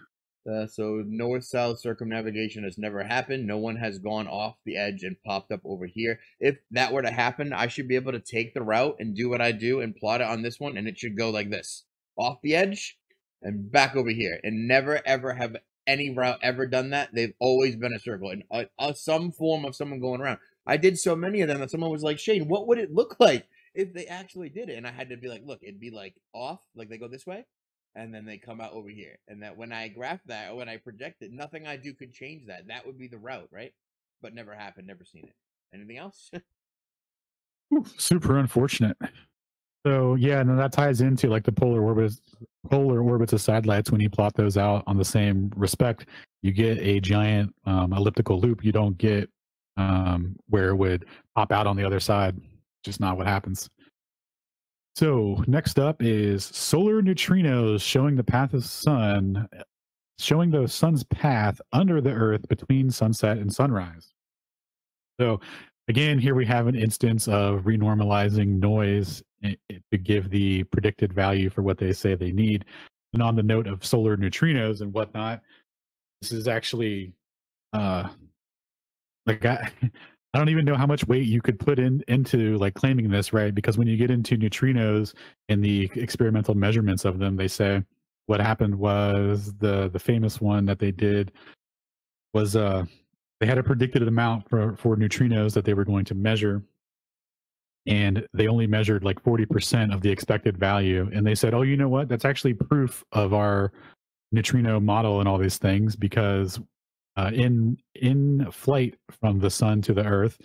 Speaker 1: Uh, so north south circumnavigation has never happened. No one has gone off the edge and popped up over here. If that were to happen, I should be able to take the route and do what I do and plot it on this one, and it should go like this off the edge and back over here. And never ever have any route ever done that. They've always been a circle and uh, uh, some form of someone going around. I did so many of them that someone was like, Shane, what would it look like if they actually did it? And I had to be like, look, it'd be like off, like they go this way, and then they come out over here. And that when I graph that or when I project it, nothing I do could change that. That would be the route, right? But never happened, never seen it. Anything else? [LAUGHS]
Speaker 2: Super unfortunate. So yeah, and that ties into like the polar orbits, polar orbits of satellites. When you plot those out on the same respect, you get a giant um, elliptical loop. You don't get um, where it would pop out on the other side. Just not what happens. So next up is solar neutrinos showing the path of sun, showing the sun's path under the Earth between sunset and sunrise. So again, here we have an instance of renormalizing noise to give the predicted value for what they say they need. And on the note of solar neutrinos and whatnot, this is actually uh like I, [LAUGHS] I don't even know how much weight you could put in into like claiming this, right? Because when you get into neutrinos and the experimental measurements of them, they say what happened was the the famous one that they did was uh they had a predicted amount for for neutrinos that they were going to measure. And they only measured like 40% of the expected value. And they said oh you know what? That's actually proof of our neutrino model and all these things because uh, in in flight from the sun to the earth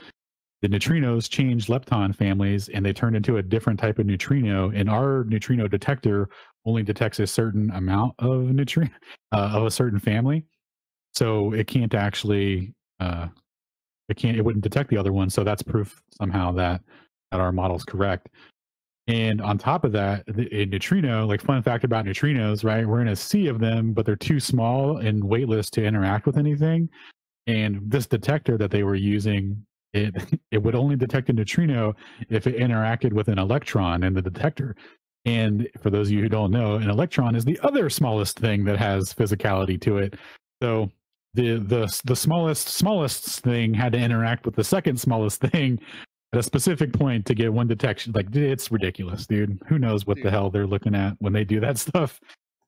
Speaker 2: the neutrinos changed lepton families and they turned into a different type of neutrino and our neutrino detector only detects a certain amount of neutrino [LAUGHS] uh, of a certain family. So it can't actually uh, it can't it wouldn't detect the other one so that's proof somehow that that our model's correct and on top of that a neutrino like fun fact about neutrinos right? We're in a sea of them but they're too small and weightless to interact with anything. And this detector that they were using it [LAUGHS] it would only detect a neutrino if it interacted with an electron in the detector. And for those of you who don't know an electron is the other smallest thing that has physicality to it. So the the the smallest smallest thing had to interact with the second smallest [LAUGHS] thing at a specific point to get one detection. Like it's ridiculous, dude. Who knows what the hell they're looking at when they do that [LAUGHS] stuff?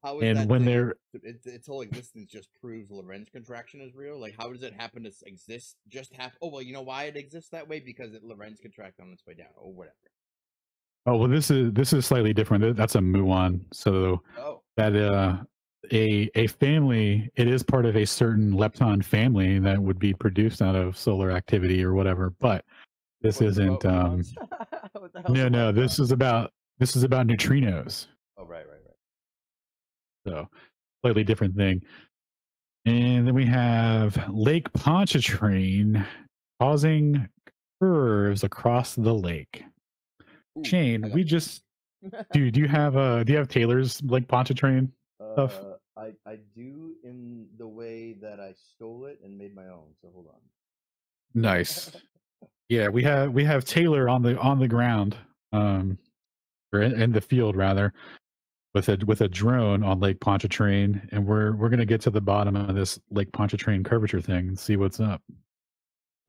Speaker 1: How is
Speaker 2: And
Speaker 1: that
Speaker 2: when
Speaker 1: thing-
Speaker 2: they're
Speaker 1: its, its whole existence just proves Lorentz contraction is real. Like, how does it happen to exist? Just have? Oh well, you know why it exists that way because it Lorentz contract on its way down, or whatever.
Speaker 2: oh well, this is this is slightly different. That's a muon. So
Speaker 1: Oh,
Speaker 2: that uh a a family it is part of a certain lepton family that would be produced out of solar activity or whatever. But this isn't. um
Speaker 1: muons? [LAUGHS] What the hell's
Speaker 2: No, no. This is about this is about neutrinos.
Speaker 1: Oh right, right, right.
Speaker 2: So slightly different thing. And then we have Lake Pontchartrain causing curves across the lake.
Speaker 1: Ooh,
Speaker 2: Shane, we just [LAUGHS] dude, Do you have uh Do you have Taylor's Lake Pontchartrain? stuff?
Speaker 1: Uh, I I do in the way that I stole it and made my own. So hold on.
Speaker 2: Nice. Yeah, we have we have Taylor on the on the ground, um, or in, in the field rather, with a with a drone on Lake Pontchartrain, and we're we're gonna get to the bottom of this Lake Pontchartrain curvature thing and see what's up.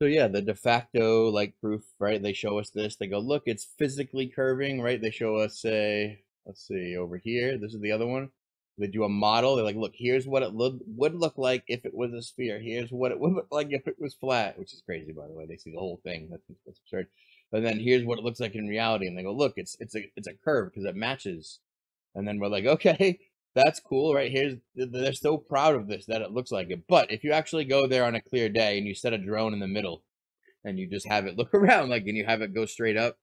Speaker 1: So yeah, the de facto like proof, right? They show us this. They go, look, it's physically curving, right? They show us say, let's see, over here. This is the other one. They do a model. They're like, look, here's what it look, would look like if it was a sphere. Here's what it would look like if it was flat, which is crazy, by the way. They see the whole thing. That's, that's absurd. Then here's what it looks like in reality, and they go, look, it's it's a it's a curve because it matches. And then we're like, okay, that's cool, right? Here's they're so proud of this that it looks like it. But if you actually go there on a clear day and you set a drone in the middle, and you just have it look [LAUGHS] around like, and you have it go straight up,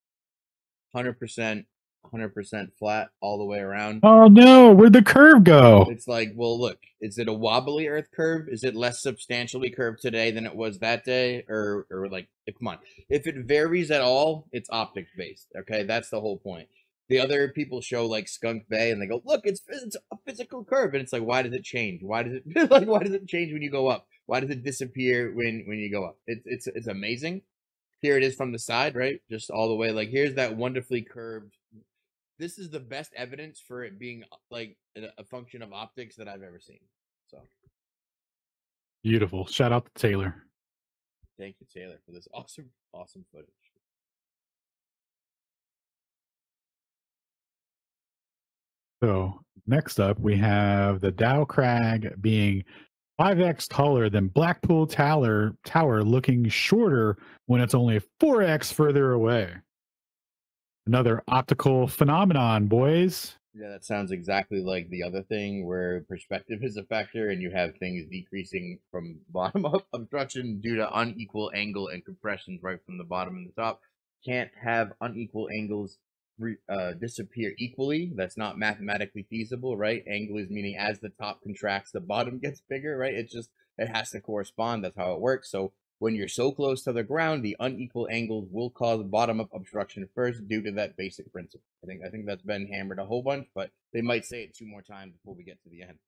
Speaker 1: hundred percent 100% flat all the way around.
Speaker 2: Oh no, where'd the curve go?
Speaker 1: It's like, well, look, is it a wobbly Earth curve? Is it less substantially curved today than it was that day, or or like, come on, if it varies at all, it's optics based. Okay, that's the whole point. The other people show like Skunk Bay, and they go, look, it's it's a physical curve, and it's like, why does it change? Why does it [LAUGHS] like why does it change when you go up? Why does it disappear when when you go up? It's it's it's amazing. Here it is from the side, right? Just all the way. Like here's that wonderfully curved this is the best evidence for it being uh, like a function of optics that I've ever seen. So
Speaker 2: beautiful. Shout out to Taylor.
Speaker 1: Thank you, Taylor, for this [LAUGHS] awesome, awesome footage.
Speaker 2: So next up, we have the Dow Crag being 5x taller than Blackpool Tower, Tower looking shorter when it's only 4x further away. Another optical phenomenon, boys.
Speaker 1: Yeah, that sounds exactly like the other thing where perspective is a factor and you have things decreasing from [LAUGHS] bottom up obstruction due to unequal angle and compressions right from the bottom and the top. Can't have unequal angles uh, disappear equally. That's not mathematically feasible, right? Angle is meaning as the top contracts, the bottom gets bigger, right? It just, it has to correspond. That's how it works. So when you're so close to the ground, the unequal angles will cause bottom-up obstruction first due to that basic principle. I think I think that's been hammered a whole bunch, but they might say it two more times before we get to the end.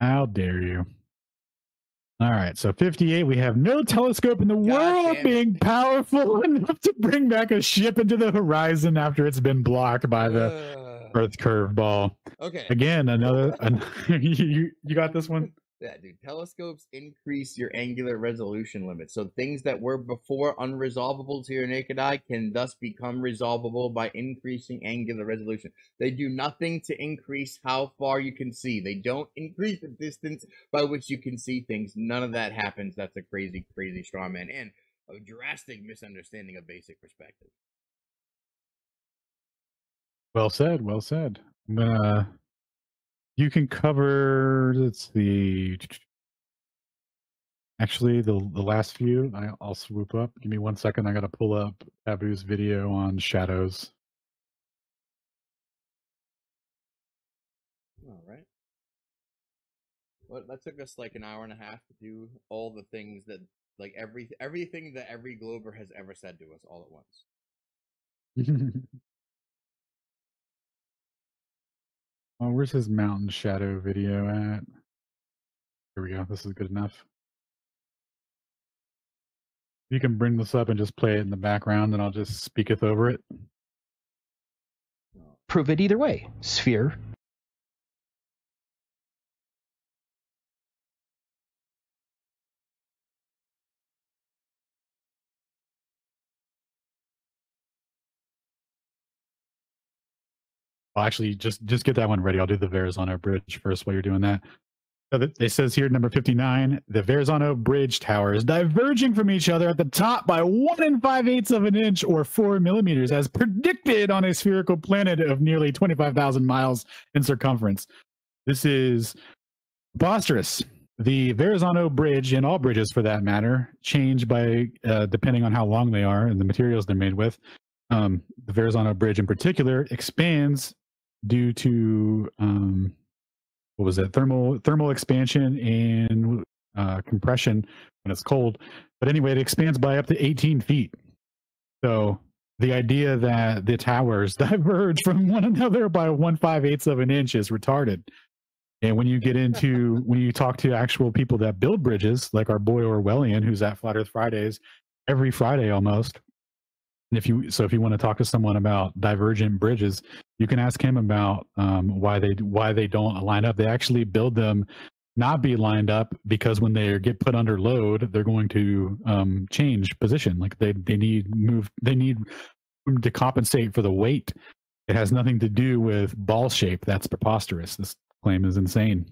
Speaker 2: How dare you? All right, so 58, we have no telescope in the God world being powerful [LAUGHS] enough to bring back a ship into the horizon after it's been blocked by the uh, Earth curve ball.
Speaker 1: Okay.
Speaker 2: Again, another, another [LAUGHS] you, you got this one?
Speaker 1: Yeah, dude. Telescopes increase your angular resolution limit. So things that were before unresolvable to your naked eye can thus become resolvable by increasing angular resolution. They do nothing to increase how far you can see. They don't increase the distance by which you can see things. None of that happens. That's a crazy, crazy straw man and a drastic misunderstanding of basic perspective.
Speaker 2: Well said. Well said. I'm gonna you can cover. Let's see. Actually, the the last few I, I'll swoop up. Give me one second. I got to pull up Taboo's video on shadows.
Speaker 1: All right. Well, that took us like an hour and a half to do all the things that, like every everything that every Glober has ever said to us all at once. [LAUGHS]
Speaker 2: Oh, where's his mountain shadow video at? Here we go. This is good enough. You can bring this up and just play it in the background, and I'll just speaketh over it.
Speaker 5: Prove it either way. Sphere
Speaker 2: Well, actually, just just get that one ready. I'll do the Verrazano Bridge first while you're doing that. So it says here, number 59, the Verrazano Bridge towers diverging from each other at the top by one and five eighths of an inch or four millimeters, as predicted on a spherical planet of nearly 25,000 miles in circumference. This is preposterous. The Verrazano Bridge, and all bridges for that matter, change by uh, depending on how long they are and the materials they're made with. Um, the Verrazano Bridge, in particular, expands due to um, what was it thermal thermal expansion and uh, compression when it's cold. But anyway, it expands by up to 18 feet. So the idea that the towers [LAUGHS] diverge from one another by one five eighths of an inch is retarded. And when you get into [LAUGHS] when you talk to actual people that build bridges, like our boy Orwellian, who's at Flat Earth Fridays every Friday almost, if you so if you want to talk to someone about divergent bridges, you can ask him about um, why they why they don't line up. They actually build them not be lined up because when they get put under load, they're going to um, change position. Like they they need move they need to compensate for the weight It has nothing to do with ball shape. That's preposterous. This claim is insane.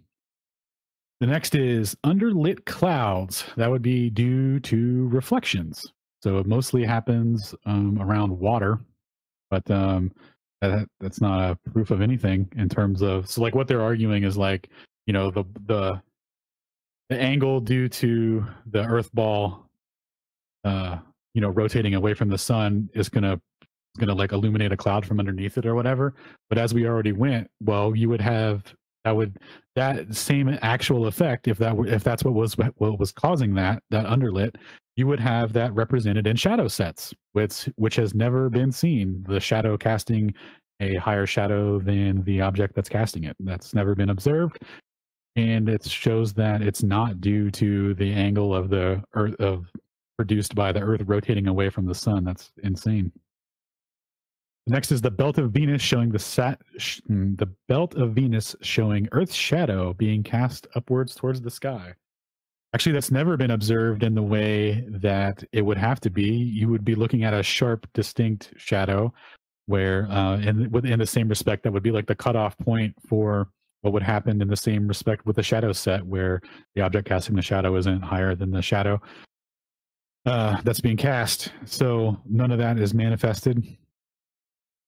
Speaker 2: The next is underlit clouds. That would be due to reflections. So it mostly happens um, around water, but um, that, that's not a proof of anything in terms of. So like what they're arguing is like you know the the the angle due to the Earth ball, uh, you know, rotating away from the sun is gonna gonna like illuminate a cloud from underneath it or whatever. But as we already went, well, you would have that would that same actual effect if that were if that's what was what was causing that that underlit you would have that represented in shadow sets which which has never been seen. The shadow casting a higher shadow than the object that's casting it. That's never been observed. And it shows that it's not due to the angle of the earth of produced by the earth rotating away from the sun. That's insane. Next is the belt of Venus showing the sat sh- mm, the belt of Venus showing Earth's shadow being cast upwards towards the sky. Actually, that's never been observed in the way that it would have to be. You would be looking at a sharp, distinct shadow, where uh, in within the same respect that would be like the cutoff point for what would happen in the same respect with the shadow set, where the object casting the shadow isn't higher than the shadow uh, that's being cast. So none of that is manifested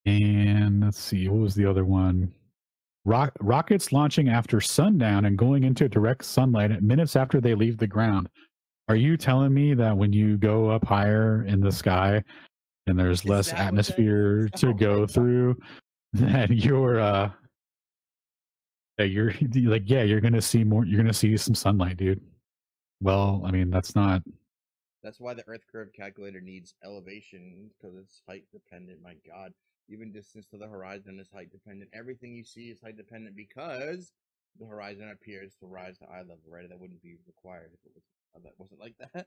Speaker 2: and let's see, what was the other one? Rock, rockets launching after sundown and going into direct sunlight at minutes after they leave the ground. Are you telling me that when you go up higher in the sky and there's
Speaker 1: Is
Speaker 2: less
Speaker 1: that what that
Speaker 2: atmosphere to
Speaker 1: Oh
Speaker 2: go through, [LAUGHS] that you're uh that you're like yeah, you're gonna see more you're gonna see some sunlight, dude. Well, I mean that's not
Speaker 1: That's why the Earth curve calculator needs elevation because it's height dependent. My God, even distance to the horizon is height dependent. Everything you see is height dependent because the horizon appears to rise to eye level. Right? That wouldn't be required if it was if that wasn't like that.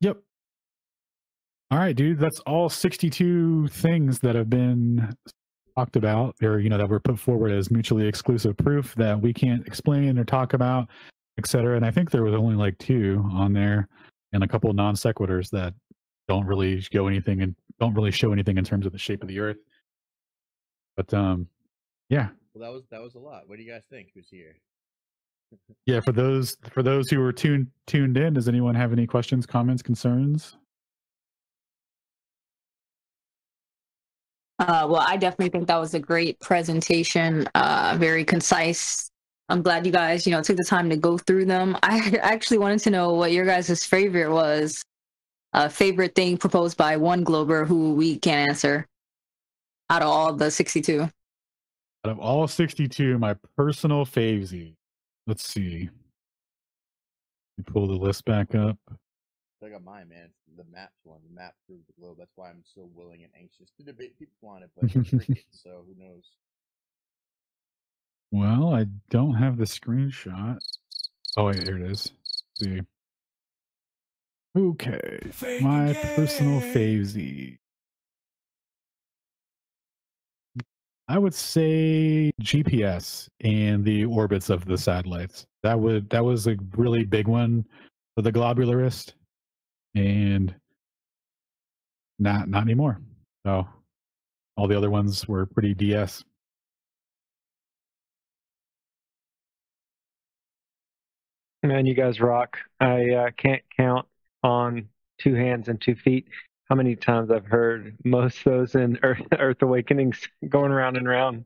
Speaker 2: Yep. All right, dude. That's all 62 things that have been talked about, or you know, that were put forward as mutually exclusive proof that we can't explain or talk about, etc. And I think there was only like two on there, and a couple of non sequiturs that don't really go anything and don't really show anything in terms of the shape of the Earth. But um, yeah,
Speaker 1: Well, that was that was a lot. What do you guys think? Who's here? [LAUGHS]
Speaker 2: yeah. For those for those who were tuned tuned in, does anyone have any questions, comments, concerns?
Speaker 6: Uh, well, I definitely think that was a great presentation, uh, very concise. I'm glad you guys, you know, took the time to go through them. I [LAUGHS] actually wanted to know what your guys' favorite was. Uh, favorite thing proposed by one Glober who we can't answer out of all the 62.
Speaker 2: Out of all 62, my personal favesy. Let's see. Let me pull the list back up.
Speaker 1: I got mine, man. The maps one. The map proves the globe. That's why I'm so willing and anxious to debate people on it, but it's [LAUGHS] cricket, so who knows?
Speaker 2: Well, I don't have the screenshot. Oh, wait, here it is. Let's see. Okay. My personal favesy. I would say GPS and the orbits of the satellites. That would that was a really big one for the globularist, and not not anymore. So all the other ones were pretty DS.
Speaker 7: Man, you guys rock. I uh, can't count on two hands and two feet how many times I've heard most of those in Earth, [LAUGHS] Earth Awakenings going around and around.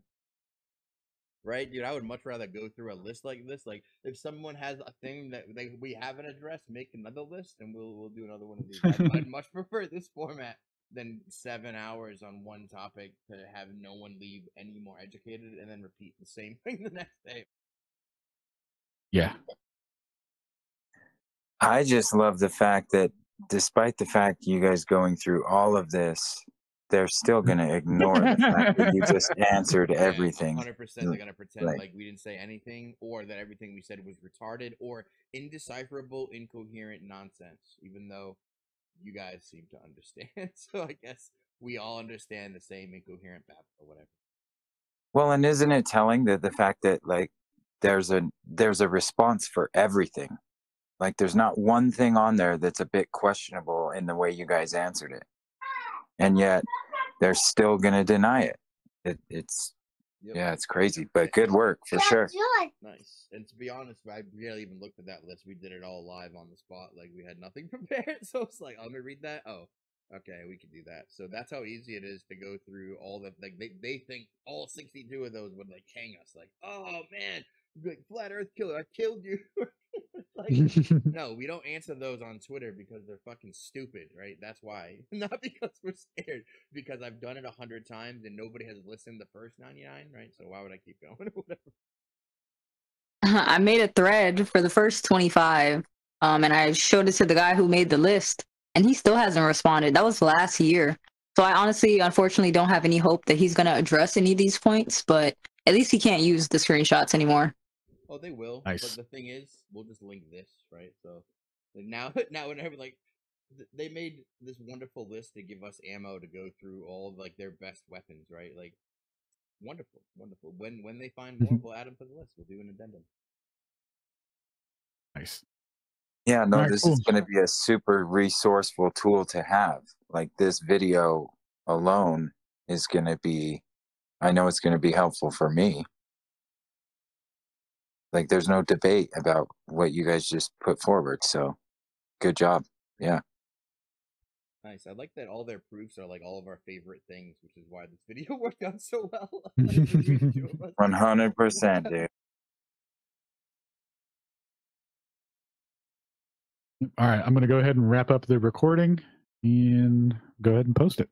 Speaker 1: Right, dude. I would much rather go through a list like this. Like, if someone has a thing that they, we haven't addressed, make another list, and we'll we'll do another one of these. I'd, I'd [LAUGHS] much prefer this format than seven hours on one topic to have no one leave any more educated, and then repeat the same [LAUGHS] thing the next day.
Speaker 2: Yeah.
Speaker 8: I just love the fact that despite the fact you guys going through all of this, they're still going to ignore the fact that you just [LAUGHS] answered everything.
Speaker 1: Hundred percent, they're gonna pretend
Speaker 8: like-
Speaker 1: like we didn't say anything, or that everything we said was retarded, or indecipherable, incoherent nonsense. Even though you guys seem to understand, [LAUGHS] so I guess we all understand the same incoherent babble or whatever.
Speaker 8: Well, and isn't it telling that the fact that like there's a there's a response for everything. Like there's not one thing on there that's a bit questionable in the way you guys answered it. And yet they're still going to deny it. it, it's
Speaker 1: Yep.
Speaker 8: yeah, it's crazy, but good work for sure.
Speaker 1: Nice. And to be honest, I barely even looked at that list. We did it all live on the spot. Like we had nothing [LAUGHS] prepared. So it's like, oh, let me read that. Oh, okay, we can do that. So that's how easy it is to go through all the like they, they think all sixty two of those would like hang us. Like, oh man, like flat earth killer, I killed you. [LAUGHS] like [LAUGHS] no, we don't answer those on Twitter because they're fucking stupid, right? That's why. [LAUGHS] Not because we're scared. Because I've done it a hundred times and nobody has listened the first ninety nine, right? So why would I keep going? Whatever.
Speaker 6: I made a thread for the first 25, um, and I showed it to the guy who made the list, and he still hasn't responded. That was last year. So I honestly, unfortunately, don't have any hope that he's going to address any of these points, but at least he can't use the screenshots anymore.
Speaker 1: Oh, they will.
Speaker 2: Nice.
Speaker 1: But the thing is, we'll just link this, right? So like, now, [LAUGHS] now, whenever like they made this wonderful list to give us ammo to go through all like their best weapons, right? Like wonderful, wonderful. When when they find more, [LAUGHS] we'll add them to the list. We'll do an addendum.
Speaker 2: nice.
Speaker 8: Yeah, no,
Speaker 2: Alright,
Speaker 8: this
Speaker 2: cool.
Speaker 8: is going to be a super resourceful tool to have. Like this video alone is going to be, I know it's going to be helpful for me. Like there's no debate about what you guys just put forward. So good job. Yeah.
Speaker 1: Nice. I like that all their proofs are like all of our favorite things, which is why this [LAUGHS] video worked out so well. [LAUGHS] Like, between the two of us.
Speaker 8: 100%, dude.
Speaker 2: All right, I'm going to go ahead and wrap up the recording and go ahead and post it.